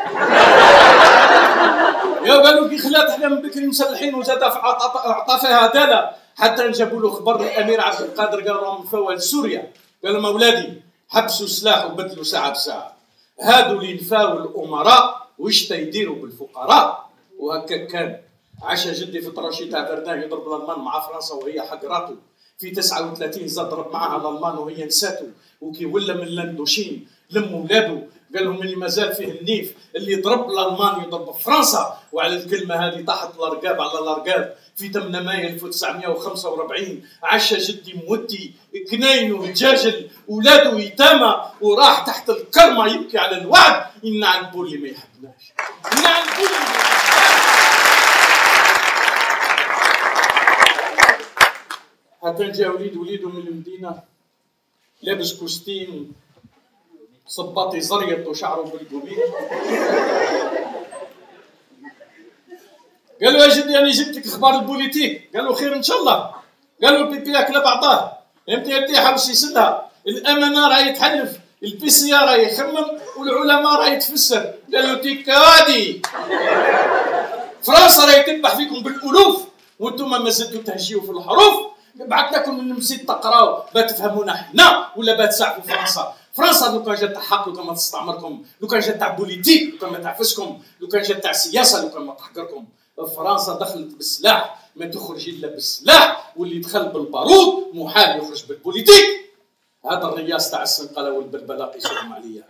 يا قالوا كي خلات إحنا من بكري مسلحين وزاد عطى فيها داله حتى جابوا له خبر الأمير عبد القادر قال لهم فوا لسوريا قالوا لهم اولادي حبسوا السلاح وبدلوا ساعة بساعة. هادو اللي نفاو الأمراء وش يديروا بالفقراء؟ وهكا كان. عاش جدي في طراشي تاع بردان يضرب الألمان مع فرنسا وهي حق راتو. في 39 زاد ضرب معاها الألمان وهي نساتو. وكي ولا من لاندوشين لم ولادو. قال لهم اللي مازال فيه النيف اللي ضرب الألمان يضرب فرنسا. وعلى الكلمة هذه طاحت الارقاب على الارقاب في 8 مايو 1945 عاش جدي مودي كناين وجاجل. ولاده يتامى وراح تحت الكرمة يبكي على الوعد. ان على البولي ما يحبناش. ان على البولي ما حتى جا وليد. وليده من المدينة. لابس كوستيم صباطي زريط وشعره بالقبيل. قال له جدي أنا جبت لك أخبار البوليتيك؟ قال له خير إن شاء الله. قال له البيبي ياكل بعضاه فهمتي انت حوس يسدها. الامانه راهي تحلف. ال PC راه يخمم. والعلماء راهي تفسر. قالوا تيكادي فرنسا راهي تذبح فيكم بالألوف. وأنتم ما زلتوا تهجيوا في الحروف. بعث لكم من مسيت تقراو. بتفهمونا حنا ولا بتساعدوا فرنسا. فرنسا لو كان جات حق لو كان ما تستعمركم. لو كان جات تاع politique لو كان ما تعفسكم لو كان جات تاع سياسة لو كان ما تحقركم. فرنسا دخلت بالسلاح ما تخرج إلا بالسلاح واللي دخل بالبارود محال يخرج بال politique. هذا الرياس تاع السنقله والبلبله قيسوهم عليا.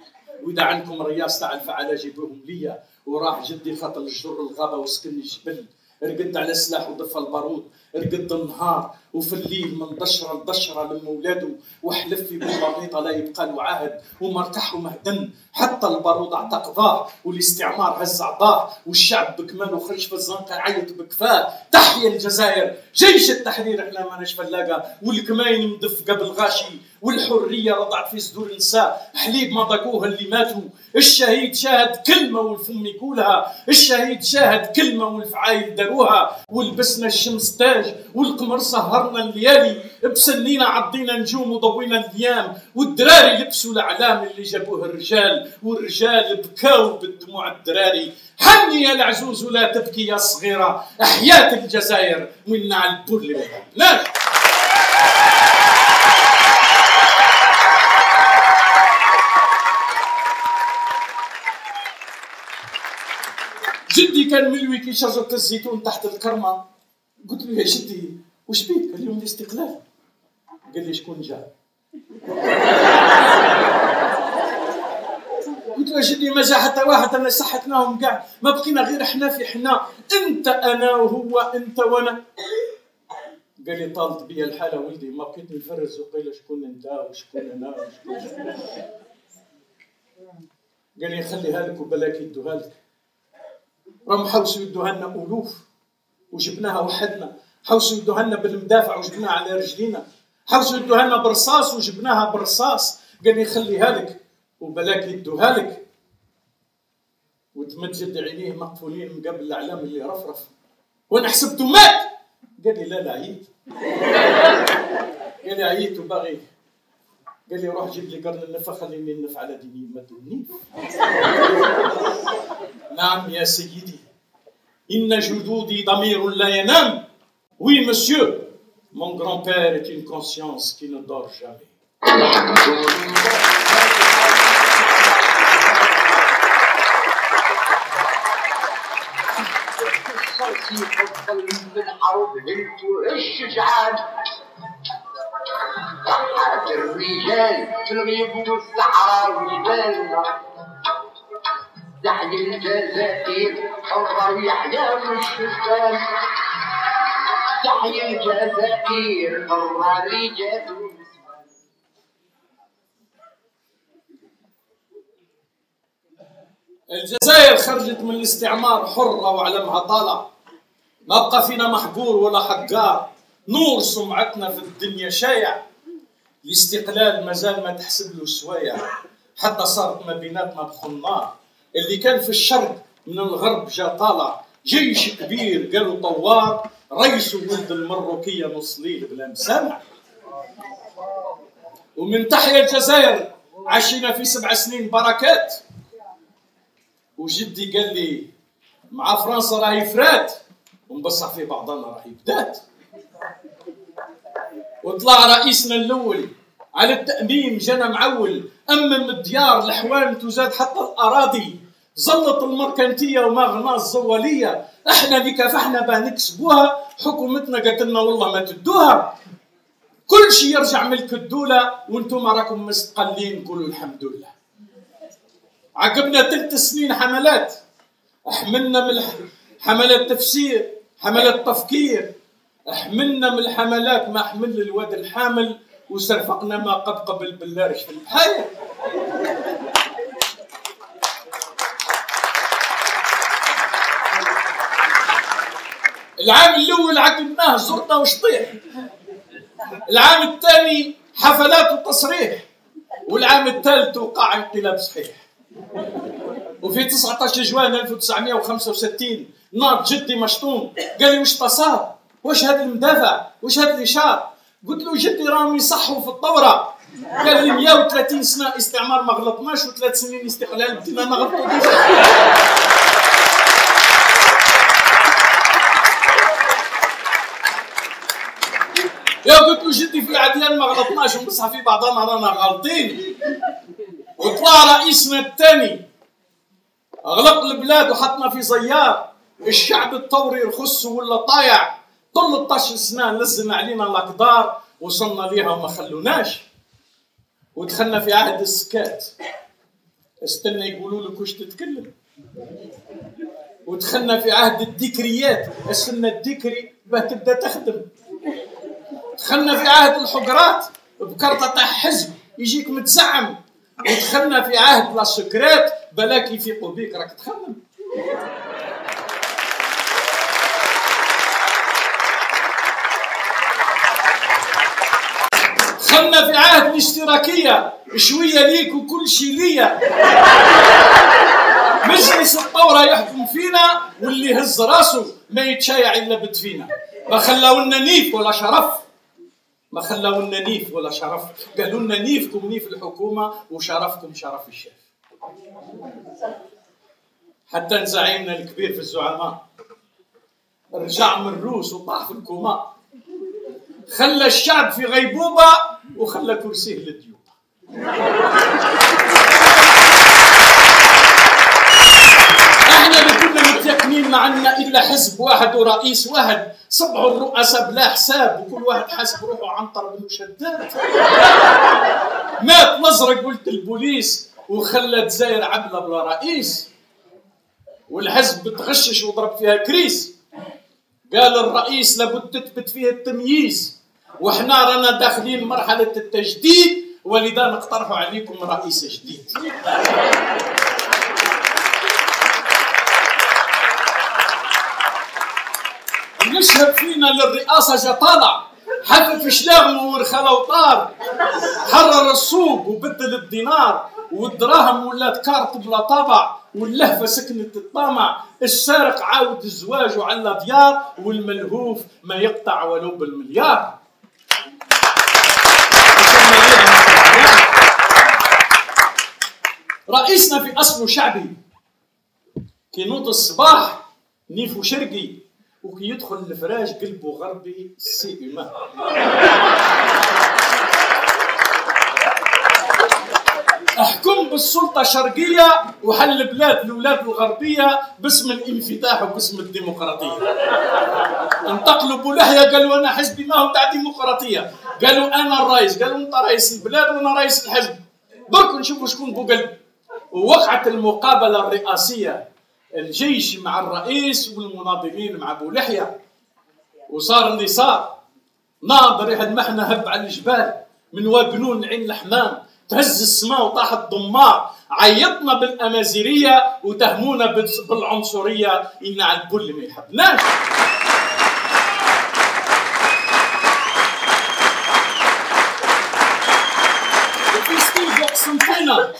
وإذا عندكم رياس تاع الفعله جيبوهم ليا. وراح جدي خاطر الجر الغابة وسكن الجبل رقد على السلاح وضف البارود. رقد النهار وفي الليل من دشرة لدشرة لما ولادو وحلف في بالبرنيطة لا يبقى له عهد ومرتاح ومهدن حتى البارود أعتق ضاه والاستعمار هز عضاه والشعب بكمانه خرج في الزنقة يعيط بكفاه تحيا الجزائر جيش التحرير إحنا ما نشفى فلاقة. والكماين مدف قبل غاشي والحرية رضعت في صدور النساء حليب ما ضاقوها اللي ماتوا. الشهيد شاهد كلمة والفم يقولها. الشهيد شاهد كلمة والفعايل داروها. ولبسنا الشمس تاج والقمر سهرنا الليالي بسنينا عضينا نجوم وضوينا الأيام والدراري لبسوا الأعلام اللي جابوه الرجال والرجال بكاو بالدموع الدراري. حني يا العزوز ولا تبكي يا صغيرة أحياة الجزائر وإن على البر لا جدي كان ملوي كي شجرة الزيتون تحت الكرمة. قلت له يا جدي وش بيك؟ قال لي الاستقلال قال لي شكون جاء؟ قلت له جدي ما جا حتى واحد أنا صحتناهم كاع ما بقينا غير إحنا في إحنا. أنت أنا وهو أنت وأنا. قال لي طالت بيا الحالة ولدي. ما بقيت نفرز. وقيل شكون أنت وشكون أنا وشكون قال لي خليها لك وبلاك يدوها لك. راهم حوسوا يدوها لنا ألوف. وجبناها وحدنا. حوسوا يدوها لنا بالمدافع وجبناها على رجلينا. حوسوا يدوها لنا برصاص وجبناها برصاص. قال لي خليها لك. وبلاك يدوها لك. وتمجد عينيه مقفولين من قبل الأعلام اللي رفرف. وأنا حسبته مات قال لي لا لا عييت. قال لي عييت وباغي. قال لي روح جيب لي قرن النفا خليني نف على ديني. ما نعم يا سيدي. إن جدودي ضمير لا ينام Oui, monsieur, mon grand-père est une conscience qui ne dort jamais. الشجعان ضحت الرجال في الغيب والصحراء والجبال تحيي الجزائر الشبان تحيي الجزائر رجال الجزائر خرجت من الاستعمار حرة وعلمها طالع. ما بقى فينا محقور ولا حقار نور سمعتنا في الدنيا شايع. الاستقلال مازال ما تحسب له سوايع. حتى صارت ما بيناتنا بخنار اللي كان في الشرق من الغرب جا طالع جيش كبير قالوا طوار رئيس ولد المروكية نص ليل بلا مسامع ومن تحيا الجزائر عشنا في سبع سنين بركات. وجدي قال لي مع فرنسا راهي فرات ونبصح في بعضنا راهي بدات. وطلع رئيسنا الأول على التأميم جانا معول. أمم الديار الحوان تزاد حتى الأراضي. زلط المركنتية وما غنى الزوالية. إحنا اللي كافحنا باه نكسبوها حكومتنا قالت لنا والله ما تدوها. كل شيء يرجع ملك الدولة وأنتم راكم مستقلين. قولوا الحمد لله. عقبنا ثلاث سنين حملات. حملنا من حملات تفسير حملات تفكير حملنا من الحملات ما حمل الواد الحامل وسرفقنا ما قد قبل باللارش في الحياة العام الأول عقدناه زرنا وشطيح العام الثاني حفلات وتصريح والعام الثالث وقع انقلاب صحيح وفي 19 جوان 1965 نار جدي مشطوم قال لي وش تصار؟ وش هذا المدافع؟ وش هذا الاشار؟ قلت له جدي راهم يصحوا في الثوره قال لي 130 سنة استعمار ما غلطناش وثلاث سنين استقلال بدينا نغلطوا ديجا يا قلت له جدي في العديان ما غلطناش ونصح في بعضنا رانا غالطين. وطلع رئيسنا الثاني أغلق البلاد وحطنا في زيار الشعب الثوري رخص ولا طايع. 13 سنة نزلنا علينا الأقدار وصلنا ليها وما خلوناش. ودخلنا في عهد السكات. استنى يقولوا لك وش تتكلم. ودخلنا في عهد الذكريات استنى الذكري باه تبدأ تخدم. دخلنا في عهد الحجرات بكرطة تاع حزب يجيك متزعم. ودخلنا في عهد لا سكرات بلاك يفيقوا بيك راك تخمم. دخلنا في عهد الاشتراكية شوية ليك وكل شي ليا. مجلس الثورة يحكم فينا واللي هز راسه ما يتشايع إلا بدفينا ما خلاونا نيف ولا شرف. ما خلاونا نيف ولا شرف. قالوا لنا نيفكم نيف الحكومة وشرفكم شرف الشيخ. حتى زعيمنا الكبير في الزعماء. رجع من الروس وطاح في الكوما خلى الشعب في غيبوبة وخلى كرسيه للديوبة. إحنا اللي متيقنين ما عندنا إلا حزب واحد ورئيس واحد. صبحوا الرؤساء بلا حساب وكل واحد حاسب روحه عنطر بالمشدات مات الازرق قلت البوليس وخلى الجزائر عبلة بلا رئيس. والحزب بتغشش وضرب فيها كريس. قال الرئيس لابد تثبت فيه التمييز. وإحنا رانا داخلين مرحلة التجديد ولذا نقترح عليكم رئيس جديد. يشهد فينا للرئاسة جا طالع حذف شلاغمه ورخلا وطار حرر السوق وبدل الدينار. والدراهم ولات كارت بلا طابع. واللهفة سكنت الطامع. السارق عاود الزواج وعلى ديار والملهوف ما يقطع ولو بالمليار. رئيسنا في أصله شعبي. كي نوض الصباح نيفو شرقي. وكي يدخل الفراش قلبه غربي سي إيمان. أحكم بالسلطة شرقية وحل البلاد الأولاد الغربية باسم الانفتاح وباسم الديمقراطية. انتقلوا بولحية قالوا أنا حزبي ما هو تاع ديمقراطية. قالوا أنا الرئيس قالوا أنت رئيس البلاد وأنا رئيس الحزب. برك نشوفوا شكون بوقلب ووقعت المقابلة الرئاسية الجيش مع الرئيس والمناضلين مع أبو لحية. وصار اللي صار ناظر يحد محنا هب على الجبال. من واقنون عين الحمام تهز السماء وطاح الضمار عيطنا بالأمازيغية وتهمونا بالعنصرية. ان على الكل ما يحبناش وفي ستيف يقسم فينا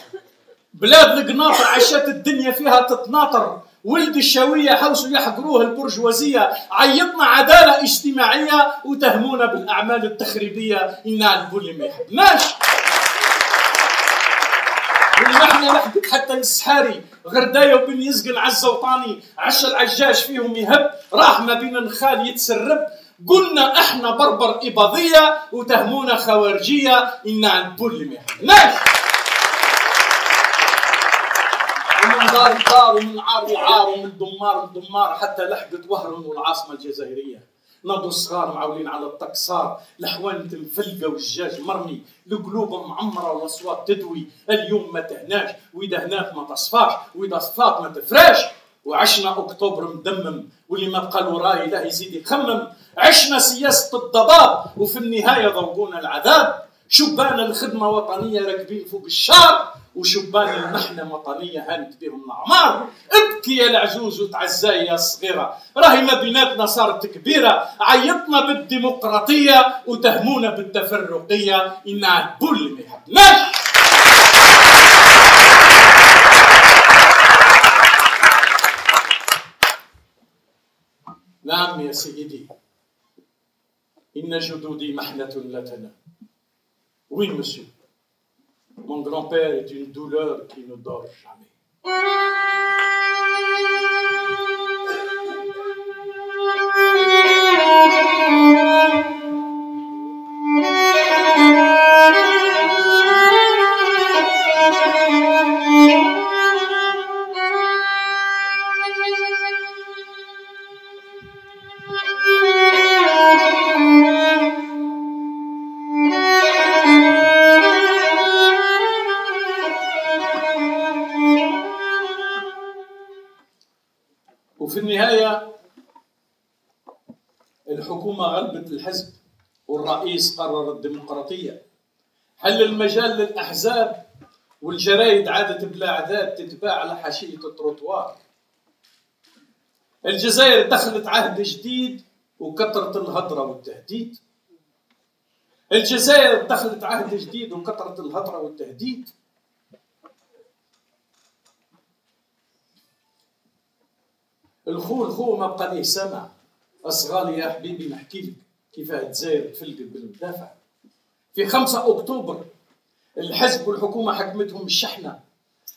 بلاد القناطر عشات الدنيا فيها تتناطر. ولد الشاوية حوسوا يحقروه البرجوازية. عيطنا عدالة اجتماعية وتهمونا بالأعمال التخريبية. إنا الكل ما يحبناش. إحنا لحقت حتى السحاري غرداية وبن يزقن عزة وطاني. عشا العجاج فيهم يهب. راح ما بين النخال يتسرب. قلنا أحنا بربر إباضية وتهمونا خوارجية. إنا الكل ما يحبناش. ومن دار لدار ومن عار لعار ومن دمار لدمار حتى لحقت وهران والعاصمة الجزائرية. ناضوا الصغار معولين على التكسار الحوان مفلقة والجاج مرمي القلوب معمرة والأصوات تدوي. اليوم ما تهناش وإذا هناك ما تصفاش وإذا صفات ما تفراش وعشنا أكتوبر مدمم واللي ما بقى له راي لا يزيد يخمم. عشنا سياسة الضباب وفي النهاية ذوقونا العذاب. شبان الخدمة وطنية راكبين فوق الشار وشبان المحنة وطنية هانت بهم الأعمار. ابكي يا العجوز وتعزاي يا الصغيرة. راهي ما بيناتنا صارت كبيرة. عيطنا بالديمقراطية وتهمونا بالتفرقية. إنها البل ما يحبناش نعم يا سيدي. إن جدودي محنة لا تنام Oui, monsieur. Mon grand-père est une douleur qui ne dort jamais. الحزب والرئيس قرر الديمقراطية. حل المجال للأحزاب والجرايد عادت بلا عذاب تتباع على حاشية التروتوار. الجزائر دخلت عهد جديد وكثرت الهضرة والتهديد. الجزائر دخلت عهد جديد وكثرت الهضرة والتهديد. الخو الخو ما بقى ليه سمع. اصغالي يا حبيبي نحكي لك. كيفاه الجزائر تفلقت بالمدافع في 5 أكتوبر الحزب والحكومة حكمتهم الشحنة.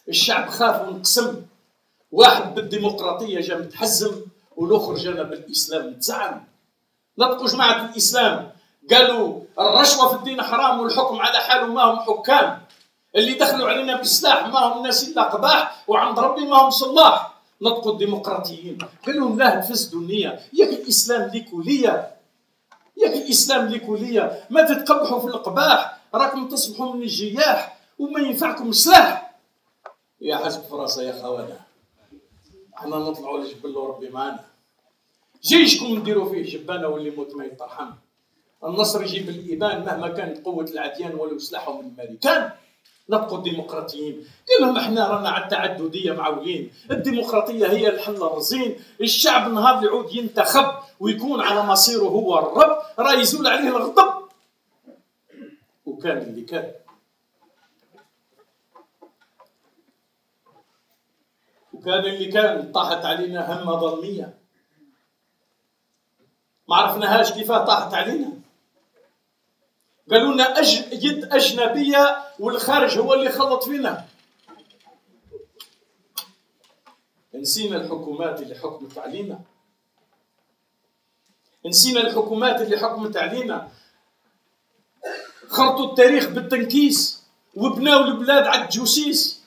الشعب خاف وانقسم واحد بالديمقراطية جا متحزم والآخر جانا بالإسلام متزعم. نطقوا جماعة الإسلام. قالوا الرشوة في الدين حرام والحكم على حاله ما هم حكام. اللي دخلوا علينا بالسلاح ما هم ناس إلا قباح وعند ربي ما هم صلاح. نطقوا الديمقراطيين. قال لهم لا تفسدوا النية. ياك الإسلام ليك وليا. ياك الإسلام ليك وليا ما تتقبحوا في القباح راكم تصبحوا من الجياح وما ينفعكم سلاح يا حسب فراسة يا خوانا. إحنا نطلعوا لجبل وربي معانا جيشكم نديروا فيه جبانة واللي يموت ما يترحم النصر يجيب الإيمان مهما كانت قوة العديان ولو سلاحهم الأمريكان نبقوا الديمقراطيين. قال لهم إحنا رانا على التعدديه معولين الديمقراطية هي الحل الرزين الشعب نهار يعود ينتخب ويكون على مصيره هو الرب. راه يزول عليه الغضب. وكان اللي كان. وكان اللي كان. طاحت علينا همه ظلميه ما عرفناهاش كيفاه طاحت علينا. قالوا لنا أج... يد أجنبية والخارج هو اللي خلط فينا. نسينا الحكومات اللي حكمت علينا نسينا الحكومات اللي حكمت علينا خرطوا التاريخ بالتنكيس وبناوا البلاد على الجوسيس.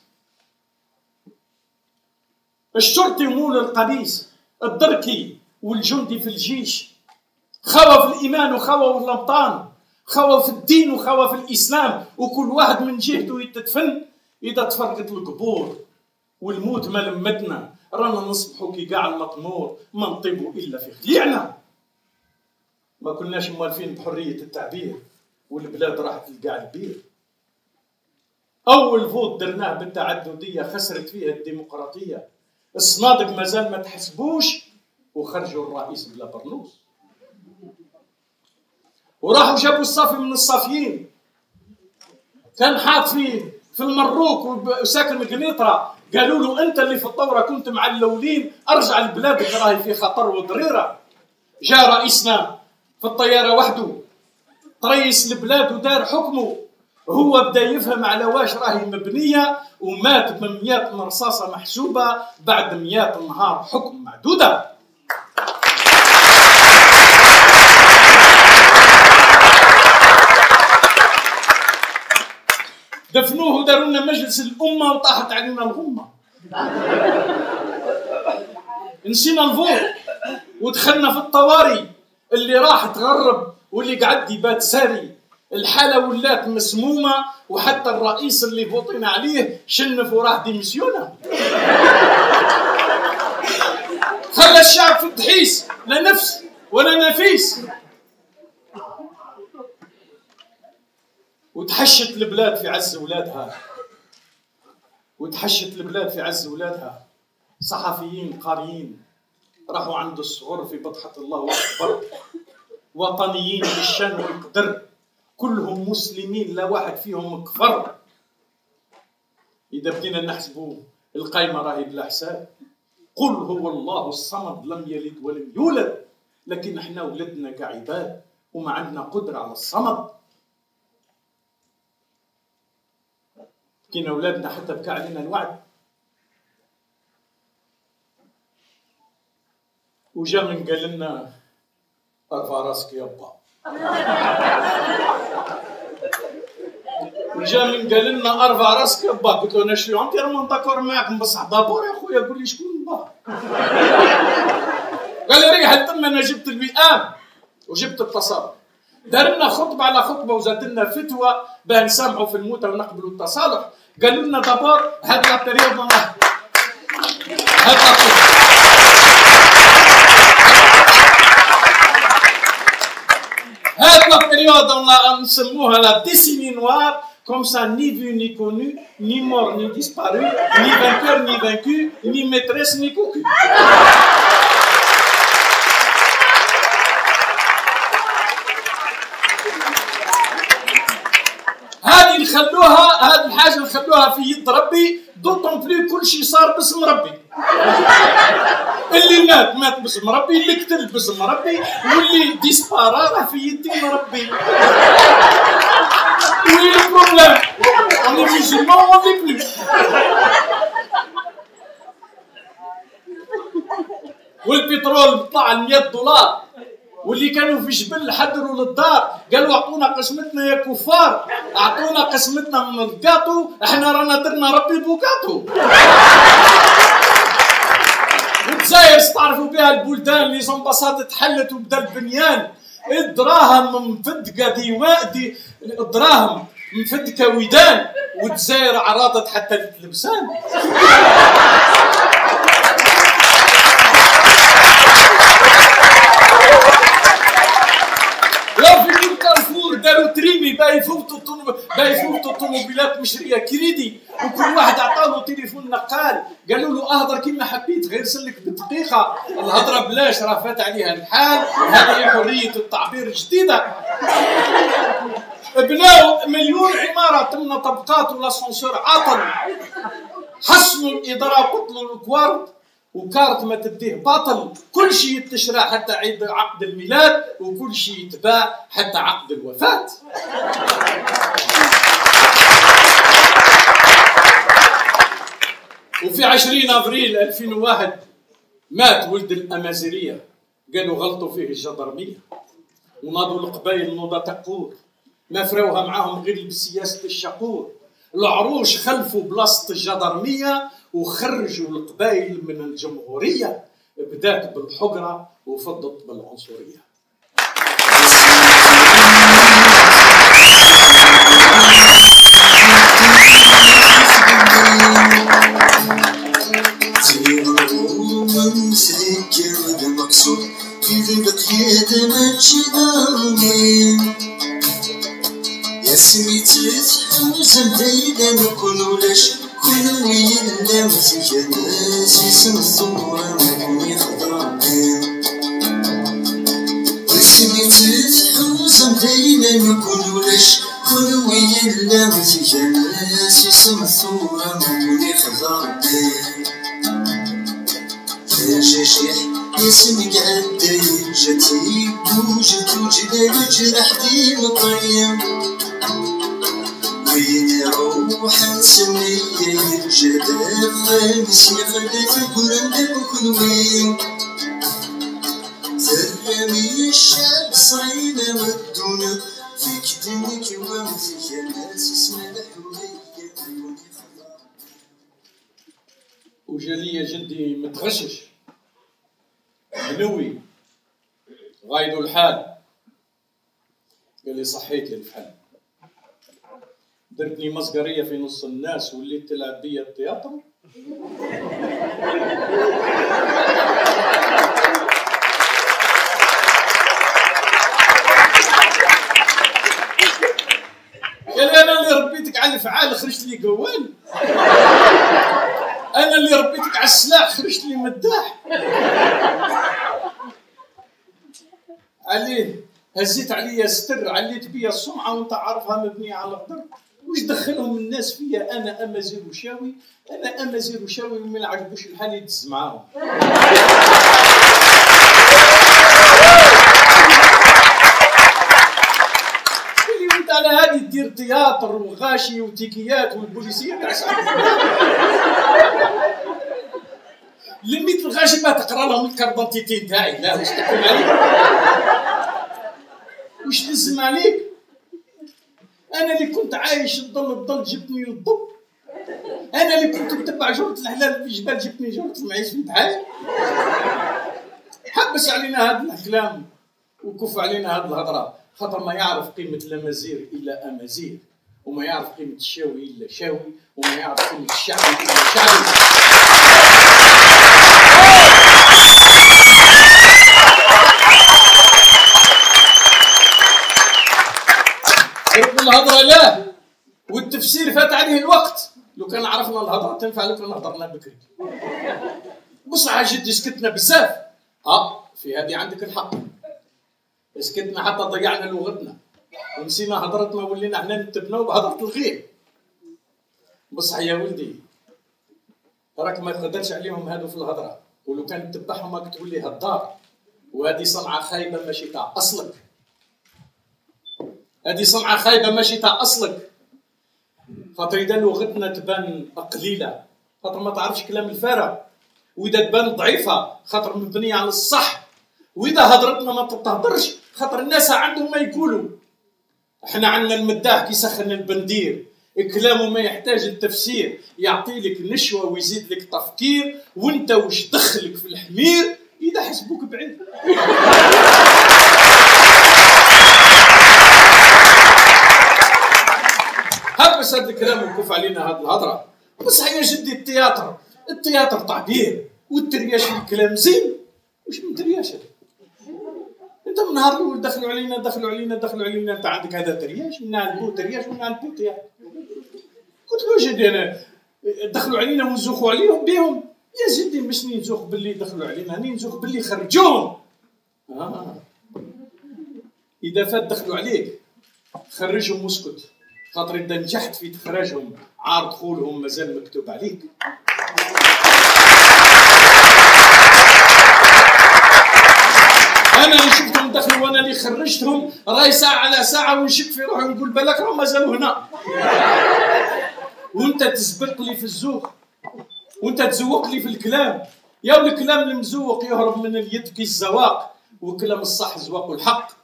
الشرطي مول القميص الدركي والجندي في الجيش. خوى في الإيمان وخوى في الأبطان خوا في الدين وخوا في الإسلام وكل واحد من جهته يتدفن إذا تفرقت القبور والموت ما لمتنا رانا نصبحوا كي قاع المطمور ما نطيبوا إلا في خليعنا. ما كناش موالفين بحرية التعبير والبلاد راحت لقاع البير. أول vote درناه بالتعددية خسرت فيها الديمقراطية. الصنادق مازال ما تحسبوش وخرجوا الرئيس بلا برنوس. وراحوا جابوا الصافي من الصافيين. كان حاط في في المروك وساكن قنيطرة. قالوا له أنت اللي في الثوره كنت مع الاولين أرجع لبلادك راهي في خطر وضريرة. جاء رئيسنا في الطيارة وحده تريس البلاد ودار حكمه. هو بدا يفهم على واش راهي مبنية ومات بمئات من رصاصه محسوبة بعد مئات نهار حكم معدودة. دفنوه وداروا لنا مجلس الأمة وطاحت علينا الغمة. نسينا الفوت ودخلنا في الطواري اللي راح تغرب واللي قعد يبات ساري. الحالة ولات مسمومة وحتى الرئيس اللي فوطينا عليه شنف وراه ديمسيونا خلى الشعب في الدحيس. لا نفس ولا نفيس. وتحشت البلاد في عز ولادها وتحشت البلاد في عز ولادها صحفيين قاريين راحوا عند الصغر في بطحة الله أكبر. وطنيين بالشان والقدر. كلهم مسلمين لا واحد فيهم كفر إذا بدينا نحسبوا القايمة راهي بلا حساب. قل هو الله الصمد لم يلد ولم يولد. لكن إحنا ولدنا كعباد وما عندنا قدرة على الصمد. كينا أولادنا حتى بكى علينا الوعد. وجا من قال لنا أرفع راسك يابا وجا من قال لنا أرفع راسك يابا قلت له أنا شو أنت راهم داكور معاكم بصح دابور يا خويا قول لي شكون با قال لي ريح الدم أنا جبت الوئام وجبت التصالح دار لنا خطبة على خطبة وزاد لنا فتوى باه نسامحوا في الموتى ونقبلوا التصالح. قالوا لنا دابور هاد لا بيريود هاد لا هاد لا بيريود نسموها لا ديسيني نوار comme ça, ni vu ni connu, ni mort ni disparu, ni vainqueur ni vaincu, ni maîtresse ni cocu. هذه نخلوها هذه الحاجة نخلوها في يد ربي دوطون بلي كل شيء صار باسم ربي. اللي مات مات باسم ربي اللي قتل باسم ربي واللي disparaît راه في يدين ربي. وين ال problème؟ on est musulman n'est plus والبترول طلع 100 دولار. واللي كانوا في جبل حضروا للدار. قالوا أعطونا قسمتنا يا كفار. أعطونا قسمتنا من الكاتو إحنا رانا درنا ربي بوكاتو والجزائر استعرفوا بها البلدان اللي زومباسات تحلت وبدا البنيان الدراهم مفدقه ديوان دي الدراهم مفدكه ودان. والجزائر عراضت حتى التلبسان لا في كل داروا تريمي باي يفوتوا الطن- باي يفوتوا الطوموبيلات مشريه كريدي وكل واحد عطاه تليفون نقال. قالوا له اهدر كيما حبيت غير سلك بدقيقة. الهضرة بلاش راه فات عليها الحال. هذه حرية التعبير الجديدة. بناو مليون عمارة تمنى طبقات والاسانسور عطل. حسنوا الإدارة قتلوا الكوارت. وكارت ما تديه باطل. كل شيء يتشرى حتى عيد عقد الميلاد وكل شيء يتباع حتى عقد الوفاة. وفي 20 أفريل 2001 مات ولد الأمازيغية. قالوا غلطوا فيه الجدرمية. وناضوا القبائل نوضة تقور. ما فراوها معاهم غير بسياسة الشقور العروش خلفوا بلاصة الجدرمية وخرجوا القبائل من الجمهورية بدات بالحقرة وفضت بالعنصرية. إذا بقيت ماشي ضامن يا سميت ويلا مزيان ناس اسم الصورة ما كوني خضران يا سميت حوزن دايما نكون ولاش كل ويلا مزيان ناس اسم الصورة ما كوني خضران جشيح اسمك عدي جتي وجد وجد جرح دي مطيم وين روح نسمية جدا خمس يخلف قرن بكلوين ثرمي الشعب صينا والدنيا. فيك دنك ومزيك الناس اسمها الحورية عيوني خضار وجالية جدي متغشش. بنوي غايدو الحال. قال لي صحيت لي درتني مسقرية في نص الناس وليت تلعب بيا التياتر قال أنا اللي ربيتك على الفعال خرجت لي قوال أنا اللي ربيتك على السلاح خرجت لي مداح. عليه هزيت عليا ستر عليت بيا السمعة وأنت عارفها مبنية على الضر واش دخلهم الناس فيا أنا امازيغ وشاوي أنا امازيغ وشاوي وما عجبوش الحال يدز معاهم. على هذه دير تياتر وغاشي وتيكيات والبوليسية لميت الغاشي ما تقرا لهم الكربونتيتي تاعي لا واش تحكم عليك واش نزم عليك؟ أنا اللي كنت عايش الظل الظل جبتني للضب أنا اللي كنت نتبع جرة الحلال في الجبال جبتني جرة المعيش في البحر حبس علينا هاد الكلام وكف علينا هاد الهضرة. خاطر ما يعرف قيمة الامازيغ إلا أمازيغ وما يعرف قيمة الشاوي إلا شاوي وما يعرف قيمة الشعبي إلا شعبي. الهضرة لا. والتفسير فات عليه الوقت. لو كان عرفنا الهضرة تنفع لو كان هضرنا بكري. بصراحه جدي سكتنا بزاف. آه في هذه عندك الحق. سكتنا حتى ضيعنا لغتنا. ونسينا هضرتنا ولينا إحنا نتبناو بهضرة الغير. بصح يا ولدي راك ما تقدرش عليهم هادو في الهضرة. ولو كان تتبعهم راك تولي هدار وهذه صنعة خايبة ماشي تاع أصلك. هذه صنعة خايبة ماشي تاع أصلك. خاطر إذا لغتنا تبان قليله خاطر ما تعرفش كلام الفارغ وإذا تبان ضعيفة خاطر مبنية على الصح. وإذا هضرتنا ما تتهضرش خاطر الناس عندهم ما يقولوا. إحنا عندنا المداح كي يسخن البندير. كلامه ما يحتاج التفسير يعطي لك نشوة ويزيد لك تفكير. وإنت وش دخلك في الحمير؟ إذا حسبوك بعيد هبس هذا الكلام وكف علينا هذه الهضرة. بصح يا جدي التياتر. التياتر تعبير. والترياش في الكلام زين. وش من ترياش؟ أنت من نهار الأول دخلوا علينا دخلوا علينا دخلوا علينا. أنت عندك هذا ترياش؟ نعلبو ترياش ونعلبو تياتر. قلت له جدي أنا دخلوا علينا ونزوخوا عليهم بهم يا جدي مش نزوخ باللي دخلوا علينا راني نزوخ باللي خرجوهم. آه. إذا فات دخلوا عليك خرجهم واسكت. خاطر إذا نجحت في اخراجهم عار دخولهم مازال مكتوب عليك. أنا اللي شفتهم دخلوا وأنا اللي خرجتهم راي ساعة على ساعة ونشك في روحي ونقول بالك راهم مازالوا هنا. وأنت تسبق لي في الزوق وأنت تزوق لي في الكلام. يا الكلام المزوق يهرب من اليد كي الزواق وكلام الصح زواق الحق.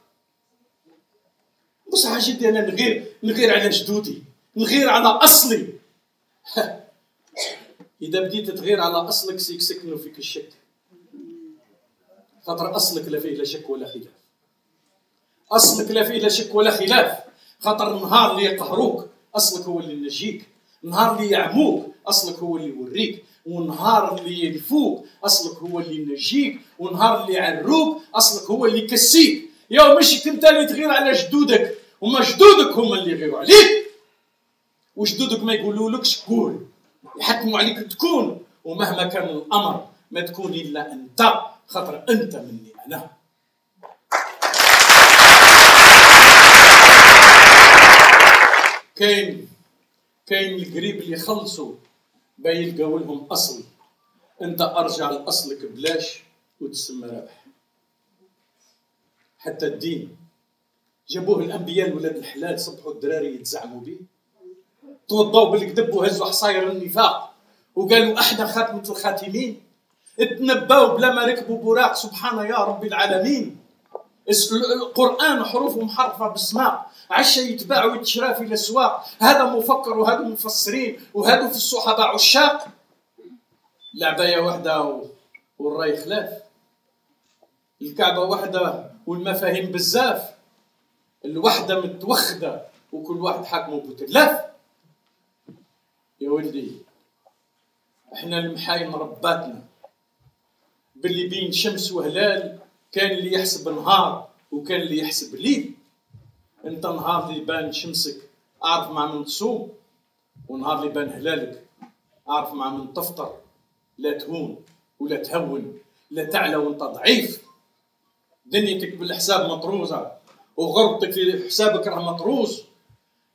بصح جدي أنا نغير نغير على جدودي نغير على أصلي. إذا بديت تغير على أصلك سيكسكنوا فيك الشك. خاطر أصلك لا فيه لا شك ولا خلاف. أصلك لا فيه لا شك ولا خلاف. خاطر النهار اللي يقهروك أصلك هو اللي ينجيك. النهار اللي يعموك أصلك هو اللي يوريك. والنهار اللي يلفوك أصلك هو اللي ينجيك. والنهار اللي يعروك أصلك هو اللي يكسيك. يا مش انت اللي تغير على جدودك. وما جدودك هم اللي يغيروا عليك. وجدودك ما يقولولكش قول يحكموا عليك تكون. ومهما كان الأمر ما تكون إلا أنت خاطر أنت مني أنا. كاين كاين القريب اللي يخلصوا باين يلقاو لهم أصل. أنت أرجع لاصلك بلاش وتسمى رابح حتى الدين. جابوه الأنبياء ولاد الحلال صبحوا الدراري يتزعموا به. توضوا بالكذب وهزوا حصاير النفاق. وقالوا أحنا خاتمة الخاتمين. تنباو بلا ما ركبوا براق سبحان يا رب العالمين. القرآن حروفه محرفة بالسماء عشا يتباع ويتشرى في الأسواق. هذا مفكر وهذا مفسرين. وهذا في الصحابة عشاق. العباية واحدة و- والرأي خلاف. الكعبة واحدة والمفاهيم بزاف. الوحدة متوخدة وكل واحد حاكمه بتلاف يا ولدي إحنا المحايم رباتنا. باللي بين شمس وهلال كان اللي يحسب نهار وكان اللي يحسب ليل. أنت نهار اللي بان شمسك أعرف مع من تصوم ونهار اللي بان هلالك أعرف مع من تفطر. لا تهون ولا تهون لا تعلى وأنت ضعيف. دنيتك بالحساب مطروزة. وغربتك في حسابك راه مطروز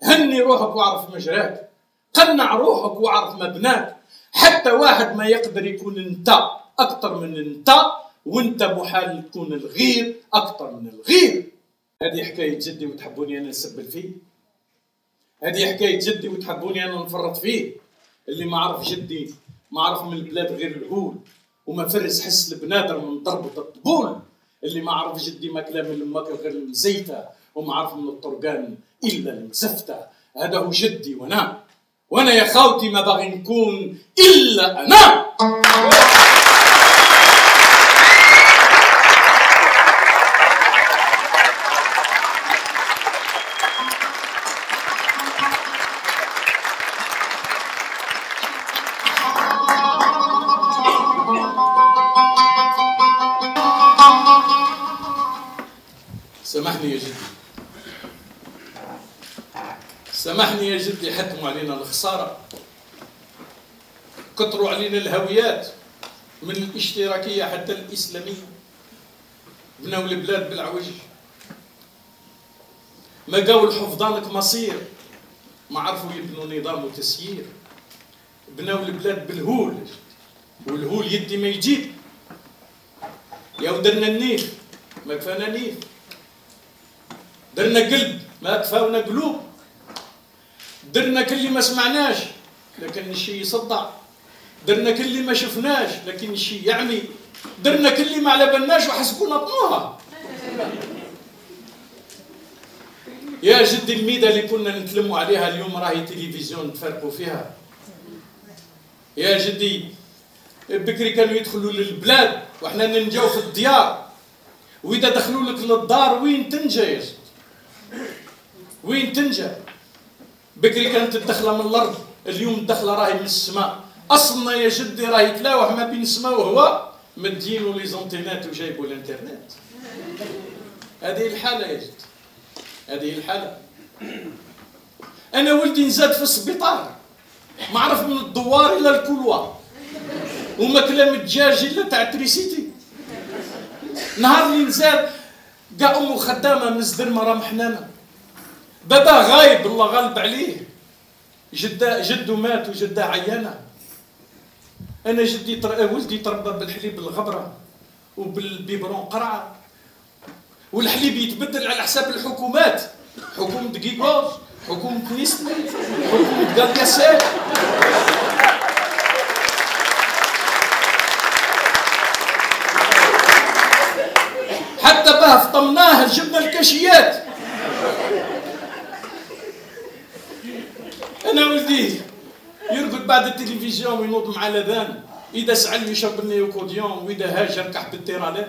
هني روحك واعرف مجراك. قنع روحك واعرف مبناك. حتى واحد ما يقدر يكون انت أكثر من انت وانت محال تكون الغير أكثر من الغير. هذه حكاية جدي وتحبوني أنا نسبل فيه. هذه حكاية جدي وتحبوني أنا نفرط فيه. اللي ما عرف جدي ما عرف من البلاد غير الهول. وما فرز حس البنادر من ضربة الطبول. اللي ما عرف جدي ما كلام من الماكل غير المزيتة وما عرف من الطرقان إلا المزفتة هذا هو جدي وأنا وأنا يا خاوتي ما باغي نكون إلا أنا. الخسارة كتروا علينا الهويات من الاشتراكية حتى الإسلامية. بناو البلاد بالعوج ما قاو الحفظانك مصير. ما عرفوا يبنوا نظام وتسيير. بناو البلاد بالهول. والهول يدي ما يجيب يا ودرنا النيف ما كفانا نيف. درنا قلب ما كفاونا قلوب. درنا كل اللي ما سمعناش لكن الشيء يصدع درنا كل اللي ما شفناش لكن الشيء يعمي درنا كل اللي ما على بالناش وحسبونا طموها. يا جدي الميدة اللي كنا نتلموا عليها اليوم راهي تلفزيون نتفرقوا فيها. يا جدي بكري كانوا يدخلوا للبلاد وإحنا ننجاو في الديار. وإذا دخلوا لك للدار وين تنجا يا جدي وين تنجا؟ بكري كانت الدخلة من الأرض اليوم الدخلة راهي من السماء. اصلنا يا جدي راهي يتلاوح ما بين السماء وهو مدينو لي زونتينات وجايبوا الإنترنت. هذه الحالة يا جدي. هذه الحالة. أنا ولدي نزاد في السبيطار. ما عرف من الدوار إلى الكولوار. وما كلام الدجاج إلا تاع تريسيتي نهار اللي نزاد كاع أمه خدامة من الزدرمة راه محنانة. بابا غايب الله غالب عليه. جدا جدو مات وجدة عيانة. أنا جدي تر... ولدي تربى بالحليب الغبرة وبالبيبرون قرعة. والحليب يتبدل على حساب الحكومات. حكومة دقيقوز حكومة نيسلي حكومة قالكاسات حتى باه فطمناه جبنا الكاشيات. أنا ولدي. يرقد بعد التلفزيون وينوض مع الأذان. إذا سعل يشرب النيوكوديون وإذا هاج يركح بالتيرالين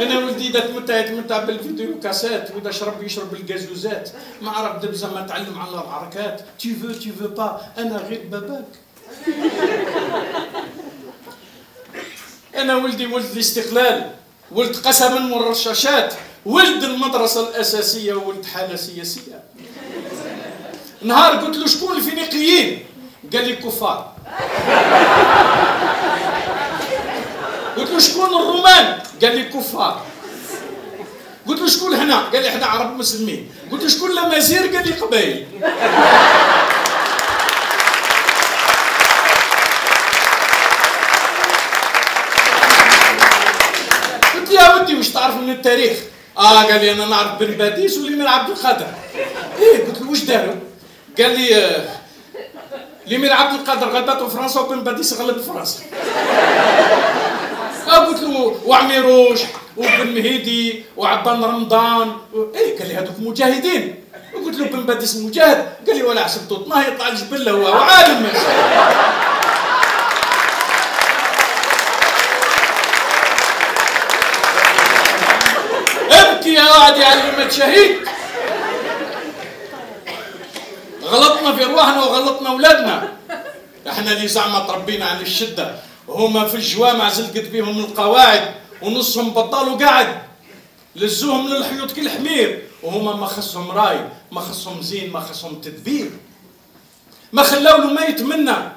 أنا ولدي إذا تمتع يتمتع بالفيديو كاسات وإذا شرب يشرب الجازوزات. ما عرف دبزة ما تعلم على الحركات. tu veux tu veux pas أنا غير باباك. أنا ولدي ولد الاستقلال. ولد قسما والرشاشات ولد المدرسة الأساسية وولد حالة سياسية. نهار قلت له شكون الفينيقيين؟ قال لي كفار قلت له شكون الرومان؟ قال لي كفار قلت له شكون هنا؟ قال لي إحنا عرب مسلمين. قلت له شكون les Amazighs قال لي قبايل قلت له يا ودي وش تعرف من التاريخ؟ آه قال لي أنا نعرف بن باديس والامام عبد القادر. إيه قلت له وش داروا؟ قال لي آه، الامير عبد القادر غلبته فرنسا وبن باديس غلب فرنسا. آه، قلت له وعميروش وبن مهيدي وعبان رمضان. و... إيه قال لي هذوك مجاهدين. قلت له بن باديس مجاهد. قال لي ولا حسبته ما يطلع الجبله هو وعالم ابكي يا اللي مات شهيد غلطنا في ارواحنا وغلطنا أولادنا. إحنا اللي زعما تربينا على الشدة. هما في الجوامع زلقت بيهم القواعد ونصهم بطال وقاعد. لزوهم للحيوط كل حمير. وهما ما خصهم راي ما خصهم زين ما خصهم تدبير. ما خلاو له ميت منا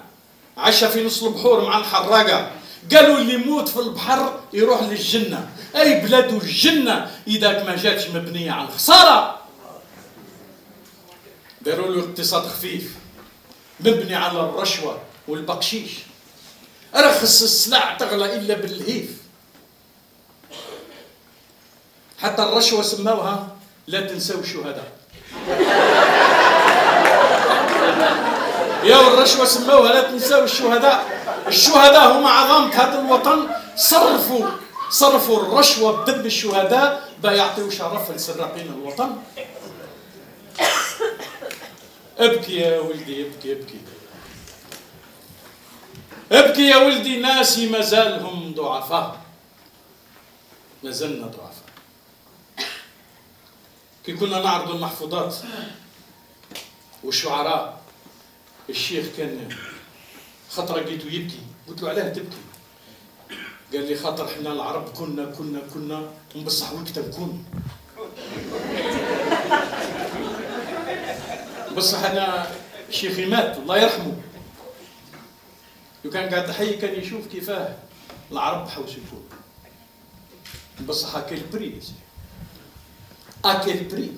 عشا في نص البحور مع الحراقة. قالوا اللي يموت في البحر يروح للجنة. أي بلاد الجنه اذا ما جاتش مبنية على الخسارة. داروا له اقتصاد خفيف مبني على الرشوة والبقشيش. رخص السلع تغلى إلا بالهيف حتى الرشوة سموها لا تنسوا الشهداء. يا والرشوة سموها لا تنساو الشهداء. الشهداء هم عظامة هذا الوطن. صرفوا صرفوا الرشوة بدم الشهداء بيعطيوا شرف لسراقين الوطن. ابكي يا ولدي ابكي ابكي. ابكي يا ولدي ناسي ما زالهم ضعفاء. ما زلنا ضعفاء. كي كنا نعرض المحفوظات والشعراء الشيخ كان خطرة لقيته يبكي. قلت له علاه تبكي. قال لي خاطر إحنا العرب كنا كنا كنا بصح وقتها كون. بصح أنا شيخي مات الله يرحمه. لو كان قاعد حي كان يشوف كيفاه. العرب يكون بصح هكا البري à quel prix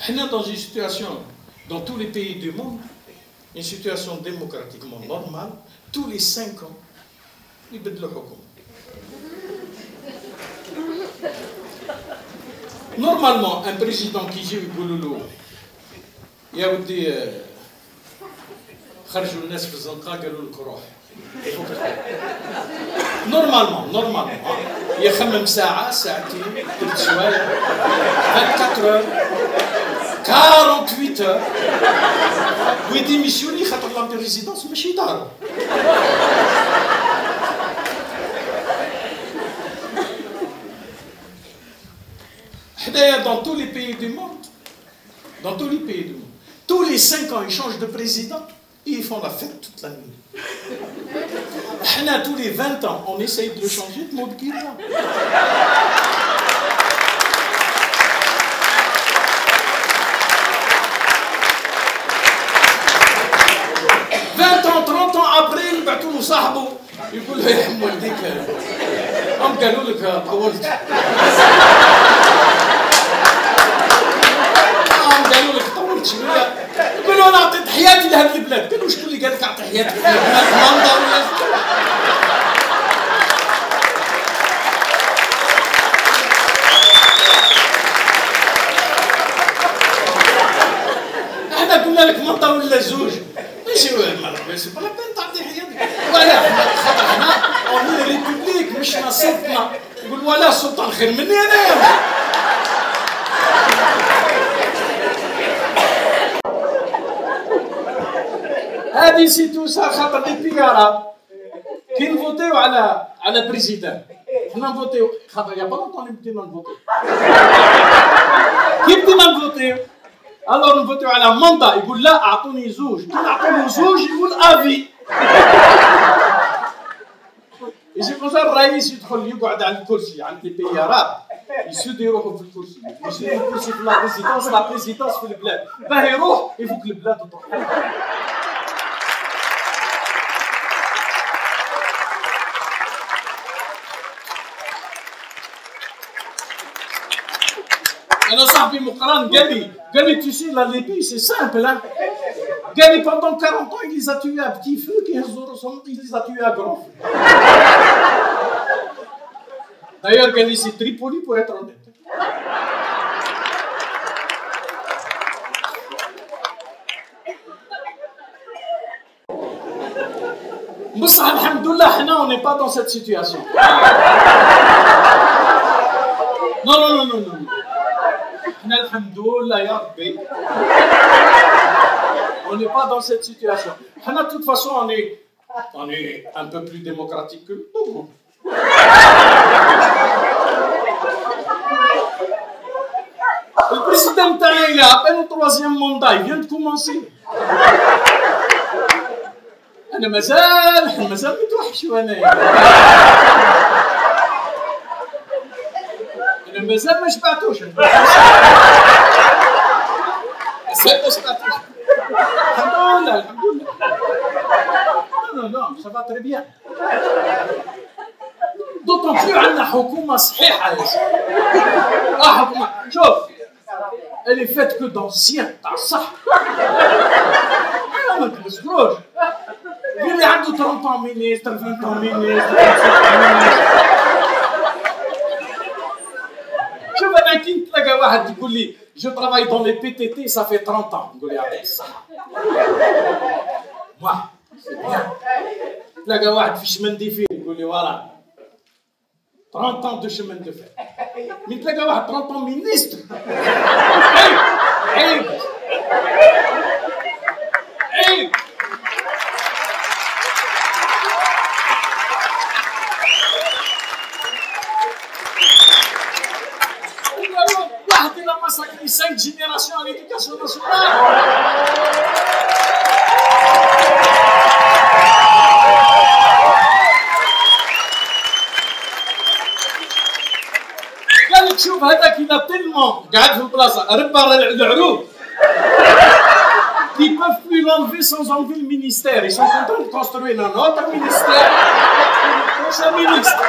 إحنا dans une situation dans tous les pays du monde une situation démocratiquement normale tous les cinq ans يبدلوا حكم normalement un président كي يجيو يقولوا له يا ودي آه، خرجوا الناس في الزنقة قالوا لك روح. normalement normalement يخمم ساعة ساعتين ثلاث شوية. 24 heures 48 heures. وي démissionner خاطر la présidence ماشي دارو. حدايا dans tous les pays du monde dans tous les pays du monde tous les 5 ans ils changent de président et ils font la fête toute la nuit احنا tous les 20 ans on essaye de le changer de mode كيما vingt ans 30 ans après يبعثوا له صاحبه يقول له يا حم والديك هم قالوا لك طولت هم قالوا لك طولت شوية له أنا أعطيت حياتي لهذه البلاد. قالوا شكون اللي قال لك أعطي حياتك المنطقة ولا إحنا قلنا لك منطقه ولا زوج؟ ماشي ماشي. بلا بين تعطي حياتك ولا خاطر إحنا اون ريبوبليك مش سلطنه يقول ولا سلطان خير مني أنا. هذه سي تو سا خاطر لي بيارا كي نفوتيو على على بريزيدان. حنا نفوتيو خاطر يا با لونتون بدينا نفوتيو. كي بدينا نفوتيو. الور نفوتيو على ماندا يقول لا أعطوني زوج. كي نعطوني زوج يقول أفي. يجي مثلا الرئيس يدخل يقعد على الكرسي عند لي بيارات يسود يروحوا في الكرسي. يسود الكرسي في لا بريزيدونس لا بريزيدونس في البلاد. باه يروح يفوق البلاد تروح Rabbi Gali, tu sais, la lépée, c'est simple. Hein? Gali, pendant 40 ans, il les a tués à petit feu, 15 euros, il les a tués à grand feu. D'ailleurs, Gali, c'est Tripoli pour être honnête. Moussa, alhamdoulilah, non, on n'est pas dans cette situation. Non, non, non, non, non. احنا الحمد لله يا ربي on n'est pas dans cette situation احنا de toute façon on est on est un peu plus démocratique que le Togo Le président italien, il a à peine au troisième mandat, il vient de commencer. انا مازال مازال متوحشوا انايا انا مازال ما شبعتوش مازال ما شبعتوش الحمد لله الحمد لله لا لا لا ça va très bien d'autant plus عندنا حكومه صحيحه يا سيدي شوف اللي فات que d'anciens تاع الصح ما تبصروش اللي عنده 30 ans ministre 20 ans ministre 25 ans شوف أنا كي نتلاقى واحد يقول لي je travaille dans les PTT ça fait 30 ans نقول له يعطيك الصحة واحد تلاقى واحد في ال chemin de fer يقول لي voilà 30 ans de chemin de fer. من تلاقى واحد 30 ans ministre عيب عيب عيب واحد إلى مساكري 5 ليديكاسيون ناسيونال قال لك شوف هذاك اذا تلمون قاعد في البلاصه ربى العروض qui peuvent plus l'enlever sans enlever le ministère. Ils sont en train de construire un autre ministère. Prochain ministre.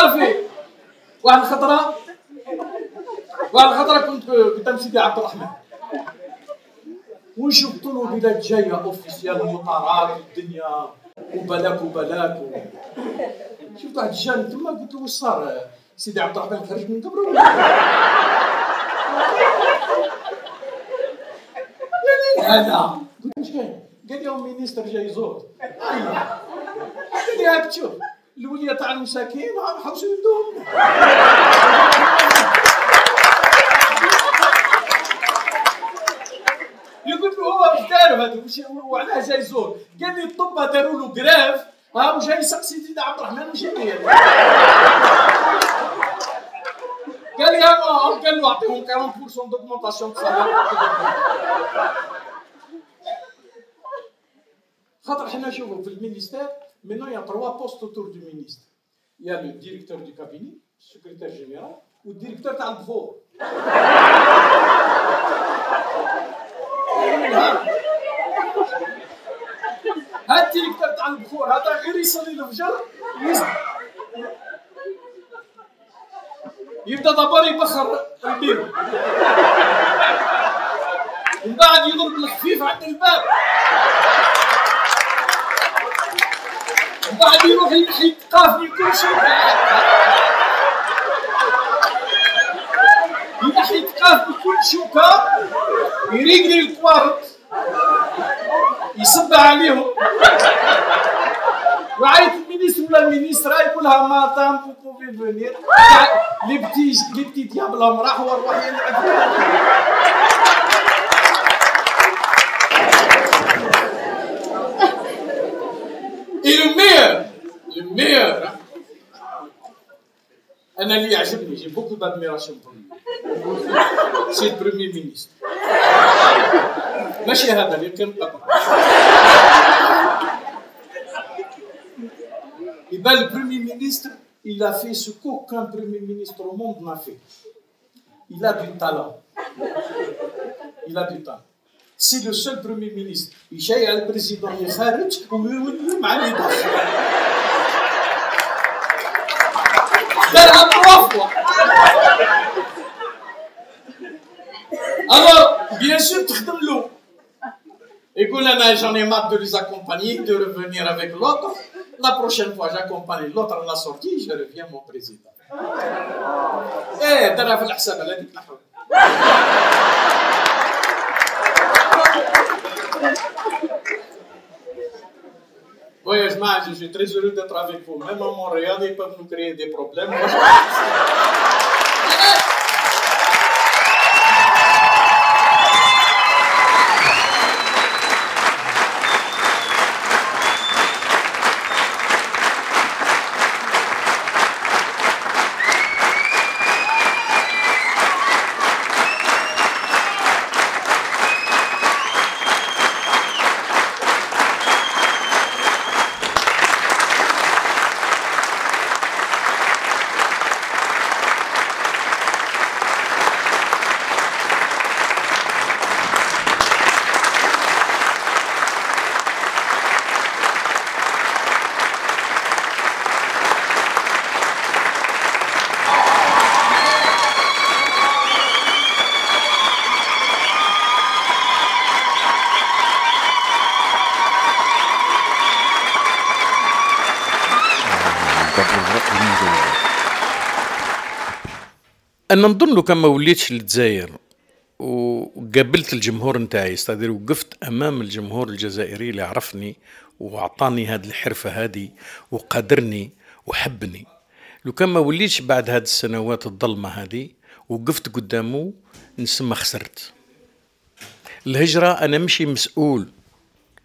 تعرفي واحد الخطرة واحد الخطرة كنت كنت امشي عبد الرحمن. ونشوف البلاد جاية officiel motards الدنيا. وبلاك وبلاك. و... شفت واحد l'agent تما قلت له واش صار؟ سيدي عبد الرحمن خرج من قبره. ولا هذا قلت واش كاين؟ قال لي هو ministre جاي يزور. أيوة. قال لي هاك تشوف. الولية تاع المساكين راهم حوسوا يدهم يقول له هو اش داروا هذا وش وعلاه جاي يزور؟ قال لي الطلبة داروا له grève ها وجاي يسقسي سيدي عبد الرحمن وش يدير قال لي قال له أعطيهم 40% d'augmentation خاطر حنا شوفوا في ال ministère maintenant il y a trois postes autour du ministre il y a le directeur du cabinet secrétaire général ou directeur البخور هاد ال directeur تاع البخور هذا غير يصلي الفجر يبدا دابا يبخر البيرو من بعد يضرب الخفيف عند الباب بعد يروح الثقافي كل شيء. ينحي الثقافي كل شوكه يريقلي الكوارت يصب عليهم. وعيط ال ministre ولا ال ministre يقول لها madame vous pouvez venir les petits les petits diables هم راحوا وروح يلعب Le meilleur, le meilleur, hein. j'ai beaucoup d'admiration pour lui. C'est le Premier ministre. Ma chère papa. Eh ben, le Premier ministre, il a fait ce qu'aucun Premier ministre au monde n'a fait. Il a du talent. Il a du talent. C'est le seul Premier ministre. يشيع البريزيدون يخرج ويولي مع اللي داخل. دارها trois fois. Alors, bien sûr, تخدم له. يقول انا j'en ai marre de les accompagner, de revenir avec l'autre. La prochaine fois, j'accompagne l'autre à la sortie, je reviens mon président. ايه دارها في الحساب على هذيك Voyagement, je suis très heureux d'être avec vous. Même à Montréal, ils peuvent nous créer des problèmes. Moi, je... أنا نظن لو كان ما وليتش للجزائر وقابلت الجمهور نتاعي استادير وقفت أمام الجمهور الجزائري اللي عرفني وأعطاني هذه الحرفة هذه وقدرني وحبني. لو كان ما وليتش بعد هذه السنوات الظلمة هذه وقفت قدامه نسمى خسرت. الهجرة أنا مشي مسؤول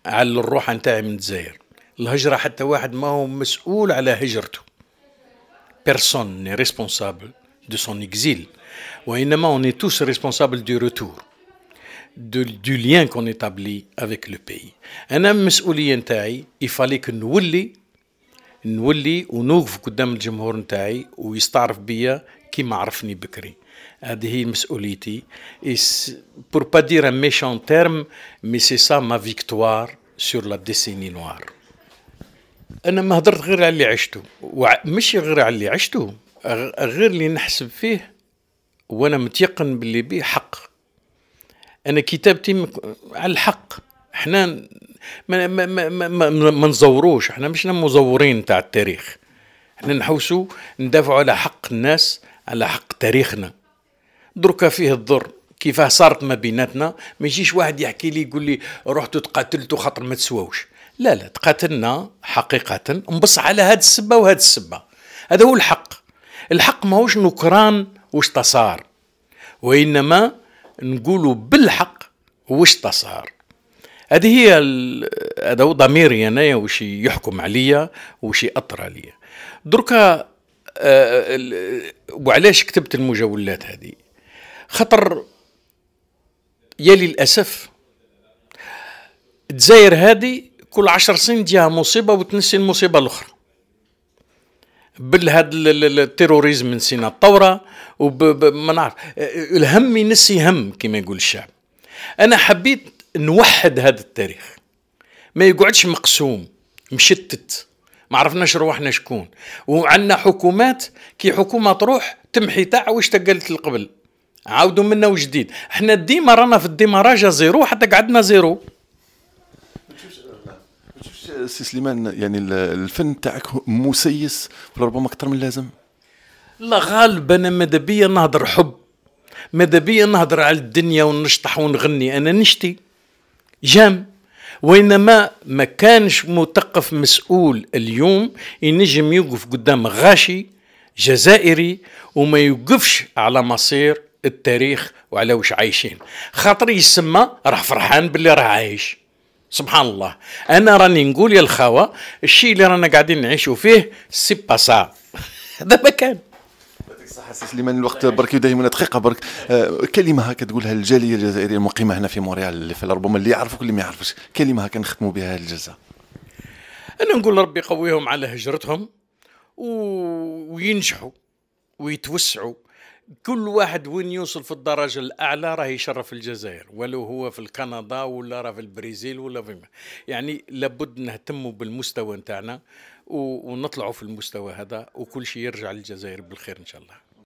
على الروح نتاعي من الجزائر. الهجرة حتى واحد ما هو مسؤول على هجرته. N'est responsable de son exil. وإنما on est tous responsables du retour, de, du lien qu'on établit avec le pays. أنا المسؤولية نتاعي il fallait que نولي نولي ونوقف قدام الجمهور نتاعي ويستعرف بيا كيما عرفني بكري هذه هي مسؤوليتي et c'est- pour pas dire un méchant terme mais c'est ça ma victoire sur la décennie noire انا ما هدرت غير على اللي عشته وع- مش غير على اللي عشته غ- غير اللي نحسب فيه وأنا متيقن باللي بيه حق. أنا كتابتي على الحق. إحنا ما ما ما ما, ما, نزوروش. إحنا مش مزورين تاع التاريخ. إحنا نحوسوا ندافعوا على حق الناس على حق تاريخنا. دركا فيه الضر. كيفاه صارت ما بيناتنا؟ ما يجيش واحد يحكي لي يقول لي رحت تقاتلت خاطر ما تسواوش. لا لا تقاتلنا حقيقة. نبص على هاد السبة وهاد السبة. هذا هو الحق. الحق ماهوش نكران وش تصار وإنما نقولوا بالحق وش تصار. هذه هي هذا هو ضميري انايا وش يحكم عليا وش ياثر عليا. دركا آه، وعلاش كتبت المجولات هذه؟ خطر يا للأسف الجزائر هذه كل عشر سنين تجيها مصيبة وتنسي المصيبة الأخرى. بالهاد ال- ال- التيروريزم نسينا الثوره وما نعرف. الهم ينسي هم كما يقول الشعب. أنا حبيت نوحد هذا التاريخ. ما يقعدش مقسوم مشتت. ما عرفناش روحنا شكون. وعندنا حكومات كي حكومة تروح تمحي تاع واش تقالت قبل عاودوا منا وجديد. إحنا ديما رانا في ال démarrage à zéro حتى قعدنا zéro. سي سليمان يعني ال- الفن تاعك مسيس ربما أكثر من اللازم؟ لا غالب أنا ماذا بيا نهضر حب ماذا بيا نهضر على الدنيا ونشطح ونغني. أنا نشتي j'aime وإنما ما كانش مثقف مسؤول اليوم ينجم يوقف قدام غاشي جزائري وما يوقفش على مصير التاريخ وعلى وش عايشين. خاطر يسمى راه فرحان باللي راه عايش. سبحان الله أنا راني نقول يا الخاوه الشيء اللي رانا قاعدين نعيشوا فيه c'est pas ça هذا ما كان الصحة سي سليمان الوقت برك يداهمنا دقيقة برك آه، كلمة هكا تقولها للجالية الجزائرية المقيمة هنا في مونريال اللي في ربما اللي يعرفك واللي ما يعرفش كلمة هكا نختموا بها الجزائر أنا نقول ربي يقويهم على هجرتهم و... وينجحوا ويتوسعوا. كل واحد وين يوصل في الدرجة الأعلى راه يشرف الجزائر ولو هو في الكندا ولا راه في البرازيل ولا في يعني لابد نهتموا بالمستوى نتاعنا. ونطلعوا في المستوى هذا وكل شيء يرجع للجزائر بالخير إن شاء الله